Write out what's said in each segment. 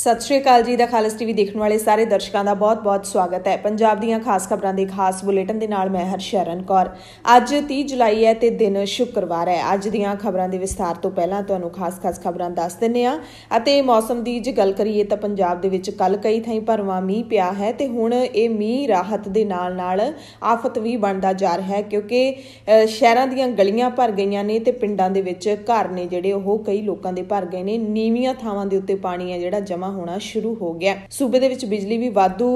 ਸਤਿ ਸ਼੍ਰੀ ਅਕਾਲ ਜੀ ਦਾ ਖਾਲਸ ਟੀਵੀ ਦੇਖਣ ਵਾਲੇ ਸਾਰੇ ਦਰਸ਼ਕਾਂ ਦਾ ਬਹੁਤ-ਬਹੁਤ ਸਵਾਗਤ ਹੈ। ਪੰਜਾਬ ਦੀਆਂ ਖਾਸ ਖਬਰਾਂ ਦੇ ਖਾਸ ਬੁਲੇਟਿਨ ਦੇ ਨਾਲ ਮੈਂ ਹਰਸ਼ਰਨ ਕੌਰ। ਅੱਜ 30 ਜੁਲਾਈ ਹੈ ਤੇ ਦਿਨ ਸ਼ੁੱਕਰਵਾਰ ਹੈ। ਅੱਜ ਦੀਆਂ ਖਬਰਾਂ ਦੇ ਵਿਸਥਾਰ ਤੋਂ ਪਹਿਲਾਂ ਤੁਹਾਨੂੰ ਖਾਸ-ਖਾਸ ਖਬਰਾਂ ਦੱਸ ਦਿੰਨੇ ਆ ਅਤੇ ਮੌਸਮ ਦੀ ਜੇ ਗੱਲ ਕਰੀਏ ਤਾਂ ਪੰਜਾਬ ਦੇ ਵਿੱਚ ਕੱਲ ਕਈ ਥਾਈਂ ਭਰਵਾਂ ਮੀਂਹ ਪਿਆ ਹੈ ਤੇ ਹੁਣ ਇਹ ਮੀਂਹ ਰਾਹਤ ਦੇ ਨਾਲ-ਨਾਲ ਆਫਤ ਵੀ ਬਣਦਾ ਜਾ ਰਿਹਾ ਹੈ ਕਿਉਂਕਿ ਸ਼ਹਿਰਾਂ ਦੀਆਂ ਗਲੀਆਂ ਭਰ ਗਈਆਂ ਨੇ ਤੇ ਪਿੰਡਾਂ ਦੇ ਵਿੱਚ ਘਰ ਨੇ ਜਿਹੜੇ ਉਹ ਕਈ ਲੋਕਾਂ ਦੇ ਭਰ ਗਏ ਨੇ। ਨੀਵੀਆਂ ਥਾਵਾਂ ਦੇ ਉੱਤੇ ਪਾਣੀ ਹੈ ਜਿਹੜਾ ਜਮ੍ਹਾਂ ਹੋਣਾ ਸ਼ੁਰੂ ਹੋ ਗਿਆ। ਸੂਬੇ ਦੇ ਵਿੱਚ ਬਿਜਲੀ ਵੀ ਵਾਧੂ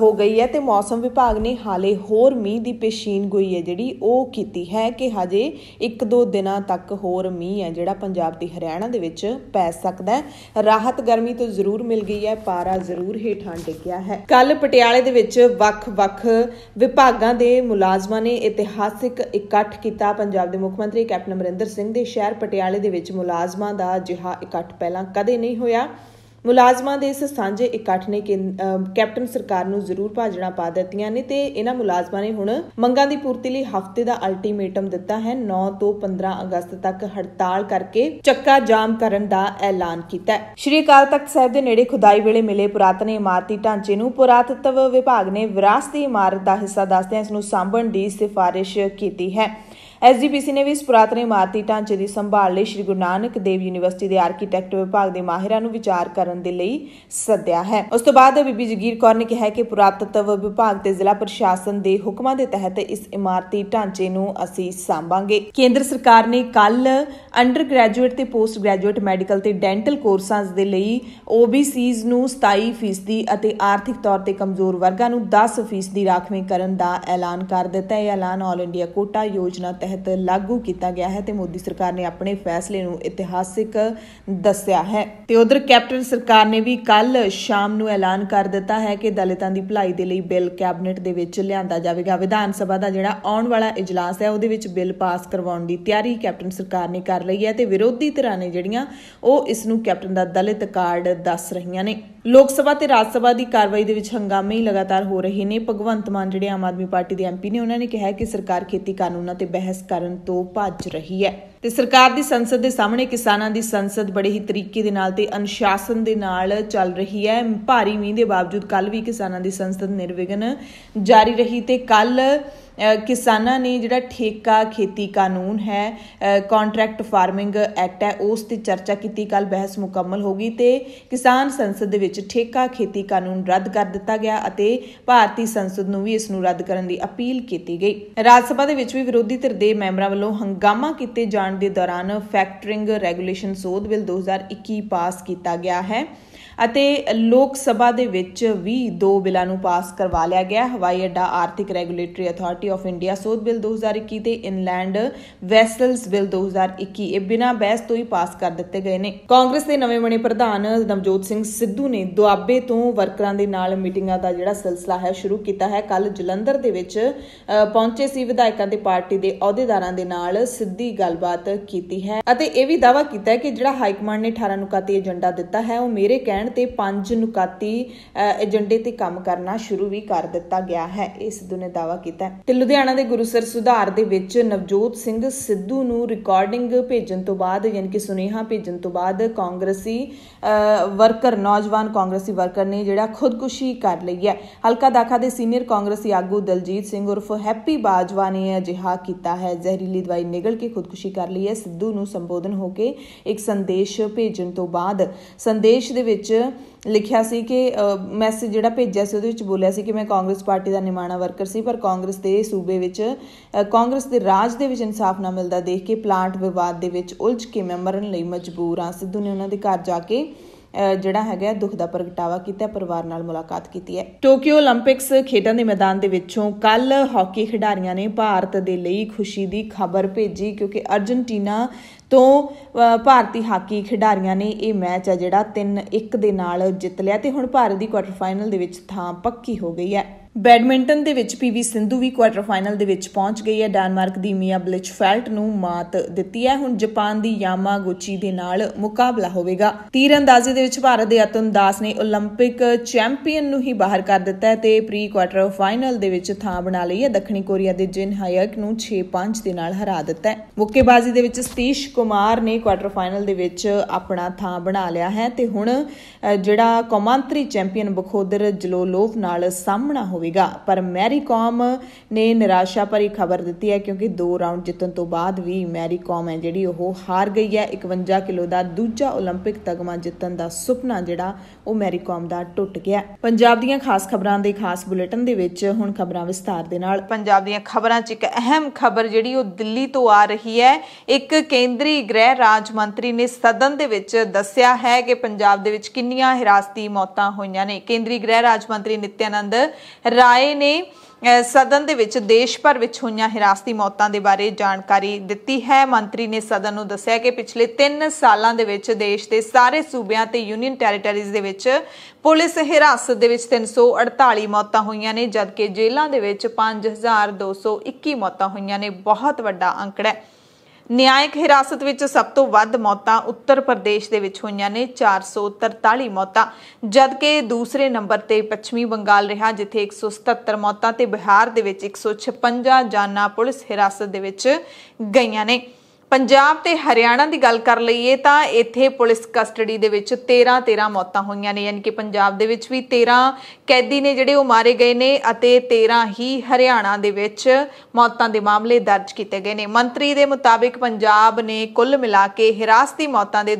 ਹੋ ਗਈ ਹੈ ਤੇ ਮੌਸਮ ਵਿਭਾਗ ਨੇ ਹਾਲੇ ਹੋਰ ਮੀਂਹ ਦੀ ਪੇਸ਼ੀਨ ਹੈ ਜਿਹੜੀ ਉਹ ਕੀਤੀ ਹੈ ਕਿ ਹਜੇ 1-2 ਦਿਨਾਂ ਤੱਕ ਹੋਰ ਮੀਂਹ ਹੈ ਜਿਹੜਾ ਪੰਜਾਬ ਤੇ ਹਰਿਆਣਾ ਦੇ ਵਿੱਚ ਪੈ ਸਕਦਾ ਹੈ। ਰਾਹਤ ਗਰਮੀ ਤੋਂ ਜ਼ਰੂਰ ਮਿਲ ਗਈ ਹੈ, ਪਾਰਾ ਜ਼ਰੂਰ ਹੇਠਾਂ ਡਿੱਗਿਆ ਹੈ। ਕੱਲ ਪਟਿਆਲੇ ਦੇ ਵਿੱਚ ਵੱਖ-ਵੱਖ ਵਿਭਾਗਾਂ ਦੇ ਮੁਲਾਜ਼ਮਾਂ ਨੇ ਇਤਿਹਾਸਿਕ ਇਕੱਠ ਕੀਤਾ। ਪੰਜਾਬ ਦੇ ਮੁੱਖ ਮੰਤਰੀ ਕੈਪਟਨ ਅਮਰਿੰਦਰ ਸਿੰਘ ਦੇ ਸ਼ਹਿਰ ਪਟਿਆਲੇ ਦੇ ਵਿੱਚ ਮੁਲਾਜ਼ਮਾਂ ਦਾ ਜਿਹਾ ਇਕੱਠ ਪਹਿਲਾਂ ਕਦੇ ਨਹੀਂ ਹੋਇਆ। ਮੁਲਾਜ਼ਮਾਂ ਦੇ ਇਸ ਸਾਂਝੇ ਇਕੱਠ ਨੇ ਕੈਪਟਨ ਸਰਕਾਰ ਨੂੰ ਜ਼ਰੂਰ ਭਾਜਣਾ ਪਾ ਦਿੱਤੀਆਂ ਨੇ ਤੇ ਇਹਨਾਂ ਮੁਲਾਜ਼ਮਾਂ ਨੇ ਹੁਣ ਮੰਗਾਂ ਦੀ ਪੂਰਤੀ ਲਈ ਹਫ਼ਤੇ ਦਾ ਅਲਟੀਮੇਟਮ ਦਿੱਤਾ ਹੈ। 9 ਤੋਂ 15 ਅਗਸਤ ਤੱਕ ਹੜਤਾਲ ਕਰਕੇ ਚੱਕਾ ਜਾਮ ਕਰਨ ਦਾ ਐਲਾਨ ਕੀਤਾ ਹੈ। ਸ਼੍ਰੀ ਅਕਾਲ ਤਖਤ ਸਾਹਿਬ ਦੇ ਨੇੜੇ ਖੁਦਾਈ ਵੇਲੇ ਮਿਲੇ ਪੁਰਾਤਨ ਇਮਾਰਤੀ ਢਾਂਚੇ ਨੂੰ ਪੁਰਾਤਤਵ ਵਿਭਾਗ ਨੇ ਵਿਰਾਸਤੀ ਇਮਾਰਤ ਦਾ ਹਿੱਸਾ ਦੱਸਦਿਆਂ ਇਸ ਨੂੰ ਸਾਂਭਣ ਦੀ ਸਿਫਾਰਿਸ਼ ਕੀਤੀ ਹੈ। ਐਸਜੀਪੀਸੀ ਨੇ ਵੀ ਇਸ ਪੁਰਾਤਨ ਇਮਾਰਤੀ ਢਾਂਚੇ ਦੀ ਸੰਭਾਲ ਲਈ ਸ਼੍ਰੀ ਗੁਰੂ ਨਾਨਕ ਦੇਵ ਯੂਨੀਵਰਸਿਟੀ ਦੇ ਆਰਕੀਟੈਕਟ ਵਿਭਾਗ ਦੇ ਮਾਹਿਰਾਂ ਨੂੰ ਵਿਚਾਰ ਕਰਨ ਦੇ ਲਈ ਸੱਦਿਆ ਹੈ। ਉਸ ਤੋਂ ਬਾਅਦ ਬੀਬੀ ਜਗੀਰ ਕੌਰ ਨੇ ਕਿਹਾ ਕਿ ਪੁਰਾਤਤਵ ਵਿਭਾਗ ਤੇ ਜ਼ਿਲ੍ਹਾ ਪ੍ਰਸ਼ਾਸਨ ਦੇ ਹੁਕਮਾਂ ਦੇ ਤਹਿਤ ਇਸ ਇਮਾਰਤੀ ਢਾਂਚੇ ਨੂੰ ਅਸੀਂ ਸਾਂਭਾਂਗੇ। ਕੇਂਦਰ ਸਰਕਾਰ ਨੇ ਕੱਲ ਅੰਡਰ ਗ੍ਰੈਜੂਏਟ ਤੇ ਪੋਸਟ ਗ੍ਰੈਜੂਏਟ ਮੈਡੀਕਲ ਤੇ ਡੈਂਟਲ ਕੋਰਸਾਂ ਦੇ ਲਈ OBCs ਨੂੰ 27% ਅਤੇ ਆਰਥਿਕ ਤੌਰ ਤੇ ਕਮਜ਼ੋਰ ਵਰਗਾਂ ਨੂੰ 10% ਰਾਖਵੇਂ ਕਰਨ ਦਾ ਐਲਾਨ ਕਰ ਦਿੱਤਾ ਹੈ। ਇਹ ਐਲਾਨ ਆਲ ਇੰਡੀਆ ਕੋਟਾ ਯੋਜਨਾ ਤਹਿਤ ਲਾਗੂ ਕੀਤਾ ਗਿਆ ਹੈ ਤੇ ਮੋਦੀ ਸਰਕਾਰ ਨੇ ਆਪਣੇ ਫੈਸਲੇ ਨੂੰ ਇਤਿਹਾਸਿਕ ਦੱਸਿਆ ਹੈ। ਤੇ ਉਧਰ ਕੈਪਟਨ ਸਰਕਾਰ ਨੇ ਵੀ ਕੱਲ ਸ਼ਾਮ ਨੂੰ ਐਲਾਨ ਕਰ ਦਿੱਤਾ ਹੈ ਕਿ ਦਲਿਤਾਂ ਦੀ ਭਲਾਈ ਦੇ ਲਈ ਬਿੱਲ ਕੈਬਨਿਟ ਦੇ ਵਿੱਚ ਲਿਆਂਦਾ ਜਾਵੇਗਾ। ਵਿਧਾਨ ਸਭਾ ਦਾ ਜਿਹੜਾ ਆਉਣ ਵਾਲਾ ਇਜਲਾਸ ਹੈ, ਉਹਦੇ ਵਿੱਚ ਬਿੱਲ ਪਾਸ ਕਰਵਾਉਣ ਦੀ ਤਿਆਰੀ ਕੈਪਟਨ ਸਰਕਾਰ ਨੇ ਕਰ ਲਈ ਹੈ ਤੇ ਵਿਰੋਧੀ ਧਿਰਾਂ ਨੇ ਜਿਹੜੀਆਂ, ਉਹ ਇਸ ਨੂੰ ਕੈਪਟਨ ਦਾ ਦਲਿਤ ਕਾਰਡ ਦੱਸ ਰਹੀਆਂ ਨੇ। ਲੋਕ ਸਭਾ ਤੇ ਰਾਜ ਸਭਾ ਦੀ ਕਾਰਵਾਈ ਦੇ ਵਿੱਚ ਹੰਗਾਮੇ ਹੀ ਲਗਾਤਾਰ ਹੋ ਰਹੇ ਨੇ। ਭਗਵੰਤ ਮਾਨ, ਜਿਹੜੇ ਆਮ ਆਦਮੀ ਪਾਰਟੀ ਦੇ ਐਮਪੀ ਨੇ, ਉਹਨਾਂ ਨੇ ਕਿਹਾ ਕਿ ਸਰਕਾਰ ਖੇਤੀ ਕਾਨੂੰਨਾਂ ਤੇ ਬਹਿਸ ਕਰਨ ਤੋਂ ਭੱਜ ਰਹੀ ਹੈ। ਤੇ ਸਰਕਾਰ ਦੀ ਸੰਸਦ ਦੇ ਸਾਹਮਣੇ ਕਿਸਾਨਾਂ ਦੀ ਸੰਸਦ ਬੜੇ ਹੀ ਤਰੀਕੇ ਦੇ ਨਾਲ ਤੇ ਅਨੁਸ਼ਾਸਨ ਦੇ ਨਾਲ ਚੱਲ ਰਹੀ ਹੈ। ਭਾਰੀ ਮੀਂਹ ਦੇ ਬਾਵਜੂਦ ਕੱਲ ਵੀ ਕਿਸਾਨਾਂ ਦੀ ਸੰਸਦ ਨਿਰਵਿਘਨ ਜਾਰੀ ਰਹੀ ਤੇ ਕੱਲ ਕਿਸਾਨਾਂ ਨੇ ਜਿਹੜਾ ਠੇਕਾ, ਖੇਤੀ ਕਾਨੂੰਨ ਹੈ ਕੰਟਰੈਕਟ ਫਾਰਮਿੰਗ ਐਕਟ ਹੈ, ਉਸ ਤੇ ਚਰਚਾ ਕੀਤੀ ਕੱਲ ਬਹਿਸ ਮੁਕੰਮਲ ਹੋ ਗਈ ਤੇ ਕਿਸਾਨ ਸੰਸਦ ਦੇ ਵਿੱਚ ਠੇਕਾ, ਖੇਤੀ ਕਾਨੂੰਨ ਰੱਦ ਕਰ ਦਿੱਤਾ ਗਿਆ ਅਤੇ ਭਾਰਤੀ ਸੰਸਦ ਨੂੰ ਵੀ ਇਸ ਨੂੰ ਰੱਦ ਕਰਨ ਦੀ ਅਪੀਲ ਕੀਤੀ ਗਈ। ਰਾਜ ਸਭਾ ਦੇ ਵਿੱਚ ਵੀ ਵਿਰੋਧੀ ਧਿਰ ਦੇ ਮੈਂਬਰਾਂ ਵੱਲੋਂ ਹੰਗਾਮਾ ਕੀਤੇ ਜਾਣ ਦੇ ਦੌਰਾਨ ਫੈਕਟਰਿੰਗ ਰੈਗੂਲੇਸ਼ਨ ਸੋਧ ਬਿੱਲ 2021 ਪਾਸ ਕੀਤਾ ਗਿਆ ਹੈ। ਅਤੇ ਲੋਕ ਸਭਾ ਦੇ ਵਿੱਚ ਵੀ ਦੋ ਬਿੱਲਾਂ ਨੂੰ ਪਾਸ ਕਰਵਾ ਲਿਆ ਗਿਆ। ਹਵਾਈ ਅੱਡਾ ਆਰਥਿਕ ਰੈਗੂਲੇਟਰੀ ਅਥਾਰਟੀ ਆਫ ਇੰਡੀਆ ਸੋਧ ਬਿੱਲ 2021 ਤੇ ਇਨਲੈਂਡ ਵੈਸਲਸ ਬਿੱਲ 2021 ਇਹ ਬਿਨਾਂ ਬਹਿਸ ਤੋਂ ਹੀ ਪਾਸ ਕਰ ਦਿੱਤੇ ਗਏ ਨੇ। ਕਾਂਗਰਸ ਦੇ ਨਵੇਂ ਬਣੇ ਪ੍ਰਧਾਨ ਨਵਜੋਤ ਸਿੰਘ ਸਿੱਧੂ ਨੇ ਦੁਆਬੇ ਤੋਂ ਵਰਕਰਾਂ ਦੇ ਨਾਲ ਮੀਟਿੰਗਾਂ ਦਾ ਜਿਹੜਾ ਸਿਲਸਿਲਾ ਹੈ ਸ਼ੁਰੂ ਕੀਤਾ ਹੈ। ਕੱਲ ਜਲੰਧਰ ਦੇ ਵਿੱਚ ਪਹੁੰਚੇ ਸੀ ਵਿਧਾਇਕਾਂ ਤੇ ਪਾਰਟੀ ਦੇ ਅਹੁਦੇਦਾਰਾਂ ਦੇ ਨਾਲ ਸਿੱਧੀ ਗੱਲਬਾਤ ਕੀਤੀ ਹੈ ਅਤੇ ਇਹ ਵੀ ਦਾਅਵਾ ਕੀਤਾ ਹੈ ਕਿ ਜਿਹੜਾ ਹਾਈ ਕਮਾਂਡ ਨੇ 18 ਨੁਕਾਤੀ ਏਜੰਡਾ ਦਿੱਤਾ ਹੈ, ਉਹ ਮੇਰੇ ਕਹਿਣ ਤੇ ਪੰਜ ਨੁਕਾਤੀ ਏਜੰਡੇ ਤੇ ਕੰਮ ਕਰਨਾ ਸ਼ੁਰੂ ਵੀ ਕਰ ਦਿੱਤਾ ਗਿਆ ਹੈ। ਇਹ ਸਿੱਧੂ ਨੇ ਦਾਅਵਾ ਕੀਤਾ ਤੇ ਲੁਧਿਆਣਾ ਦੇ ਗੁਰੂਸਰ ਸੁਧਾਰ ਦੇ ਵਿੱਚ ਨਵਜੋਤ ਸਿੰਘ ਸਿੱਧੂ ਨੂੰ ਰਿਕਾਰਡਿੰਗ ਭੇਜਣ ਤੋਂ ਬਾਅਦ, ਯਾਨੀ ਕਿ ਸੁਨੇਹਾ ਭੇਜਣ ਤੋਂ ਬਾਅਦ ਕਾਂਗਰਸੀ ਵਰਕਰ, ਨੌਜਵਾਨ ਕਾਂਗਰਸੀ ਵਰਕਰ ਨੇ ਜਿਹੜਾ ਖੁਦਕੁਸ਼ੀ ਕਰ ਲਈ ਹੈ। ਹਲਕਾ ਦਾਖਾ ਦੇ ਸੀਨੀਅਰ ਕਾਂਗਰਸੀ ਆਗੂ ਦਲਜੀਤ ਸਿੰਘ ਉਰਫ ਹੈਪੀ ਬਾਜਵਾ ਨੇ ਅਜਿਹਾ ਕੀਤਾ ਹੈ। ਜ਼ਹਿਰੀਲੀ ਦਵਾਈ ਨਿਗਲ ਕੇ ਖੁਦਕੁਸ਼ੀ ਕਰ ਲਈ ਹੈ। ਸਿੱਧੂ ਨੂੰ ਸੰਬੋਧਨ ਹੋ ਕੇ ਇੱਕ ਸੰਦੇਸ਼ ਭੇਜਣ ਤੋਂ ਬਾਅਦ ਸੰਦੇਸ਼ ਦੇ ਵਿੱਚ ਲਿਖਿਆ ਸੀ ਕਿ ਮੈਸੇਜ ਜਿਹੜਾ ਭੇਜਿਆ ਸੀ ਉਹਦੇ ਵਿੱਚ ਬੋਲਿਆ ਸੀ ਕਿ ਮੈਂ ਕਾਂਗਰਸ ਪਾਰਟੀ ਦਾ ਨਿਮਾਣਾ ਵਰਕਰ ਸੀ, ਪਰ ਕਾਂਗਰਸ ਦੇ ਸੂਬੇ ਵਿੱਚ ਕਾਂਗਰਸ ਦੇ ਰਾਜ ਦੇ ਵਿੱਚ ਇਨਸਾਫ ਨਾ ਮਿਲਦਾ ਦੇਖ ਕੇ ਪਲਾਂਟ ਵਿਵਾਦ ਦੇ ਵਿੱਚ ਉਲਝ ਕੇ ਮੈਂ ਮਰਨ ਲਈ ਮਜਬੂਰ ਹਾਂ। ਸਿੱਧੂ ਨੇ ਉਹਨਾਂ ਦੇ ਘਰ ਜਾ ਕੇ ਜਿਹੜਾ ਹੈਗਾ ਦੁੱਖ ਦਾ ਪ੍ਰਗਟਾਵਾ ਕੀਤਾ, ਪਰਿਵਾਰ ਨਾਲ ਮੁਲਾਕਾਤ ਕੀਤੀ ਹੈ। ਟੋਕੀਓ 올림픽ਸ ਖੇਡਾਂ ਦੇ ਮੈਦਾਨ ਦੇ ਵਿੱਚੋਂ ਕੱਲ ਹਾਕੀ ਖਿਡਾਰੀਆਂ ਨੇ ਭਾਰਤ ਦੇ ਲਈ ਖੁਸ਼ੀ ਦੀ ਖਬਰ ਭੇਜੀ, ਕਿਉਂਕਿ ਅਰਜਨਟੀਨਾ ਤੋਂ ਭਾਰਤੀ ਹਾਕੀ ਖਿਡਾਰੀਆਂ ਨੇ ਇਹ ਮੈਚ ਹੈ ਜਿਹੜਾ 3-1 ਦੇ ਨਾਲ ਜਿੱਤ ਲਿਆ ਤੇ ਹੁਣ ਭਾਰਤ ਦੀ ਕੁਆਟਰ ਫਾਈਨਲ ਦੇ ਵਿੱਚ ਥਾਂ ਪੱਕੀ ਹੋ ਗਈ ਹੈ। ਬੈਡਮਿੰਟਨ ਦੇ ਵਿੱਚ ਪੀਵੀ ਸਿੰਧੂ ਵੀ ਕੁਆਟਰ ਫਾਈਨਲ ਦੇ ਵਿੱਚ ਪਹੁੰਚ ਗਈ ਹੈ ਡੈਨਮਾਰਕ ਦੀ ਮੀਆ ਬਲਿਚਫੈਲਟ ਨੂੰ ਮਾਤ ਦਿੱਤੀ ਹੈ ਹੁਣ ਜਾਪਾਨ ਦੀ ਯਾਮਾਗੁਚੀ ਦੇ ਨਾਲ ਮੁਕਾਬਲਾ ਹੋਵੇਗਾ ਤੀਰ ਅੰਦਾਜ਼ੇ ਦੇ ਵਿੱਚ ਭਾਰਤ ਦੇ ਅਤੁਨ ਦਾਸ ਨੇ 올림픽 ਚੈਂਪੀਅਨ ਨੂੰ ਹੀ ਬਾਹਰ ਕਰ ਦਿੱਤਾ ਹੈ ਤੇ ਪ੍ਰੀ ਕੁਆਟਰ ਫਾਈਨਲ ਦੇ ਵਿੱਚ ਥਾਂ ਬਣਾ ਲਈ ਹੈ ਦੱਖਣੀ ਕੋਰੀਆ ਦੇ ਜਿਨ ਹਾਇਕ ਨੂੰ 6-5 ਦੇ ਨਾਲ ਹਰਾ ਦਿੱਤਾ ਹੈ ਮੁੱਕੇਬਾਜ਼ੀ ਦੇ ਵਿੱਚ ਸਤੀਸ਼ ਕੁਮਾਰ ਨੇ ਕੁਆਟਰ ਫਾਈਨਲ ਦੇ ਵਿੱਚ ਆਪਣਾ ਥਾਂ ਬਣਾ ਲਿਆ ਹੈ ਤੇ ਹੁਣ ਅ, ਜਿਹੜਾ ਕੌਮਾਂਤਰੀ ਚੈਂਪੀਅਨ ਬਖੋਦਰ ਜਲੋਲੋਵ ਨਾਲ ਸਾਹਮਣਾ ਹੋਵੇਗਾ ਪਰ ਮੈਰੀ ਕਾਮ ਨੇ ਨਿਰਾਸ਼ਾ ਭਰੀ ਖਬਰ ਦਿੱਤੀ ਹੈ ਕਿਉਂਕਿ ਦੋ ਰਾਊਂਡ ਜਿੱਤਣ ਤੋਂ ਬਾਅਦ ਵੀ ਮੈਰੀ ਕਾਮ ਹੈ ਜਿਹੜੀ ਉਹ ਹਾਰ ਗਈ ਹੈ 51 ਕਿਲੋ ਦਾ ਦੂਜਾ 올림픽 ਤਗਮਾ ਜਿੱਤਣ ਦਾ ਸੁਪਨਾ ਜਿਹੜਾ ਉਹ ਮੈਰੀਕਾਮ ਦਾ ਟੁੱਟ ਗਿਆ। ਪੰਜਾਬ ਦੀਆਂ ਖਾਸ ਖਬਰਾਂ ਦੇ ਖਾਸ ਬੁਲੇਟਿਨ ਦੇ ਵਿੱਚ ਹੁਣ ਖਬਰਾਂ ਵਿਸਤਾਰ ਦੇ ਨਾਲ। ਪੰਜਾਬ ਦੀਆਂ ਖਬਰਾਂ 'ਚ ਇੱਕ ਅਹਿਮ ਖਬਰ ਜਿਹੜੀ ਉਹ ਦਿੱਲੀ ਤੋਂ ਆ ਰਹੀ ਹੈ। ਇੱਕ ਕੇਂਦਰੀ ਗ੍ਰਹਿ ਰਾਜ ਮੰਤਰੀ ਨੇ ਸਦਨ ਦੇ ਵਿੱਚ ਦੱਸਿਆ ਹੈ ਕਿ ਪੰਜਾਬ ਦੇ ਵਿੱਚ ਕਿੰਨੀਆਂ ਹਿਰਾਸਤੀ ਮੌਤਾਂ ਹੋਈਆਂ ਨੇ। ਕੇਂਦਰੀ ਗ੍ਰਹਿ ਰਾਜ ਮੰਤਰੀ ਨਿਤਿਆਨੰਦ ਰਾਏ ਨੇ ਸਦਨ ਦੇ ਵਿੱਚ ਦੇਸ਼ ਭਰ ਵਿੱਚ ਹੋਈਆਂ ਹਿਰਾਸਤੀ ਮੌਤਾਂ ਦੇ ਬਾਰੇ ਜਾਣਕਾਰੀ ਦਿੱਤੀ ਹੈ। ਮੰਤਰੀ ਨੇ ਸਦਨ ਨੂੰ ਦੱਸਿਆ ਕਿ ਪਿਛਲੇ 3 ਸਾਲਾਂ ਦੇ ਵਿੱਚ ਦੇਸ਼ ਦੇ ਸਾਰੇ ਸੂਬਿਆਂ ਤੇ ਯੂਨੀਅਨ ਟੈਰੀਟਰੀਜ਼ ਦੇ ਵਿੱਚ ਪੁਲਿਸ ਹਿਰਾਸਤ ਦੇ ਵਿੱਚ 348 ਮੌਤਾਂ ਹੋਈਆਂ ਨੇ, ਜਦਕਿ ਜੇਲ੍ਹਾਂ ਦੇ ਵਿੱਚ 5221 ਮੌਤਾਂ ਹੋਈਆਂ ਨੇ। ਬਹੁਤ ਵੱਡਾ ਅੰਕੜਾ ਹੈ। ਨਿਆਇਕ ਹਿਰਾਸਤ ਵਿੱਚ ਸਭ ਤੋਂ ਵੱਧ ਮੌਤਾਂ ਉੱਤਰ ਪ੍ਰਦੇਸ਼ ਦੇ ਵਿੱਚ ਹੋਈਆਂ ਨੇ। 443 ਮੌਤਾਂ, ਜਦਕਿ ਦੂਸਰੇ ਨੰਬਰ ਤੇ ਪੱਛਮੀ ਬੰਗਾਲ ਰਿਹਾ, ਜਿੱਥੇ 177 ਮੌਤਾਂ ਤੇ ਬਿਹਾਰ ਦੇ ਵਿੱਚ 156 ਜਾਨਾਂ ਪੁਲਿਸ ਹਿਰਾਸਤ ਦੇ ਵਿੱਚ ਗਈਆਂ ਨੇ। ਪੰਜਾਬ ਤੇ ਹਰਿਆਣਾ ਦੀ ਗੱਲ ਕਰ ਲਈਏ ਤਾਂ ਇੱਥੇ ਪੁਲਿਸ ਕਸਟਡੀ ਦੇ ਵਿੱਚ 13 13 ਮੌਤਾਂ ਹੋਈਆਂ ਨੇ, ਯਾਨੀ ਕਿ ਪੰਜਾਬ ਦੇ ਵਿੱਚ ਵੀ 13 ਕੈਦੀ ਨੇ ਜਿਹੜੇ ਉਹ ਮਾਰੇ ਗਏ ਨੇ ਅਤੇ 13 ਹੀ ਹਰਿਆਣਾ ਦੇ ਵਿੱਚ ਮੌਤਾਂ ਦੇ ਮਾਮਲੇ ਦਰਜ ਕੀਤੇ ਗਏ ਨੇ। ਮੰਤਰੀ ਦੇ ਮੁਤਾਬਿਕ ਪੰਜਾਬ ਨੇ ਕੁੱਲ ਮਿਲਾ ਕੇ ਹਿਰਾਸਤੀ ਮੌਤਾਂ ਦੇ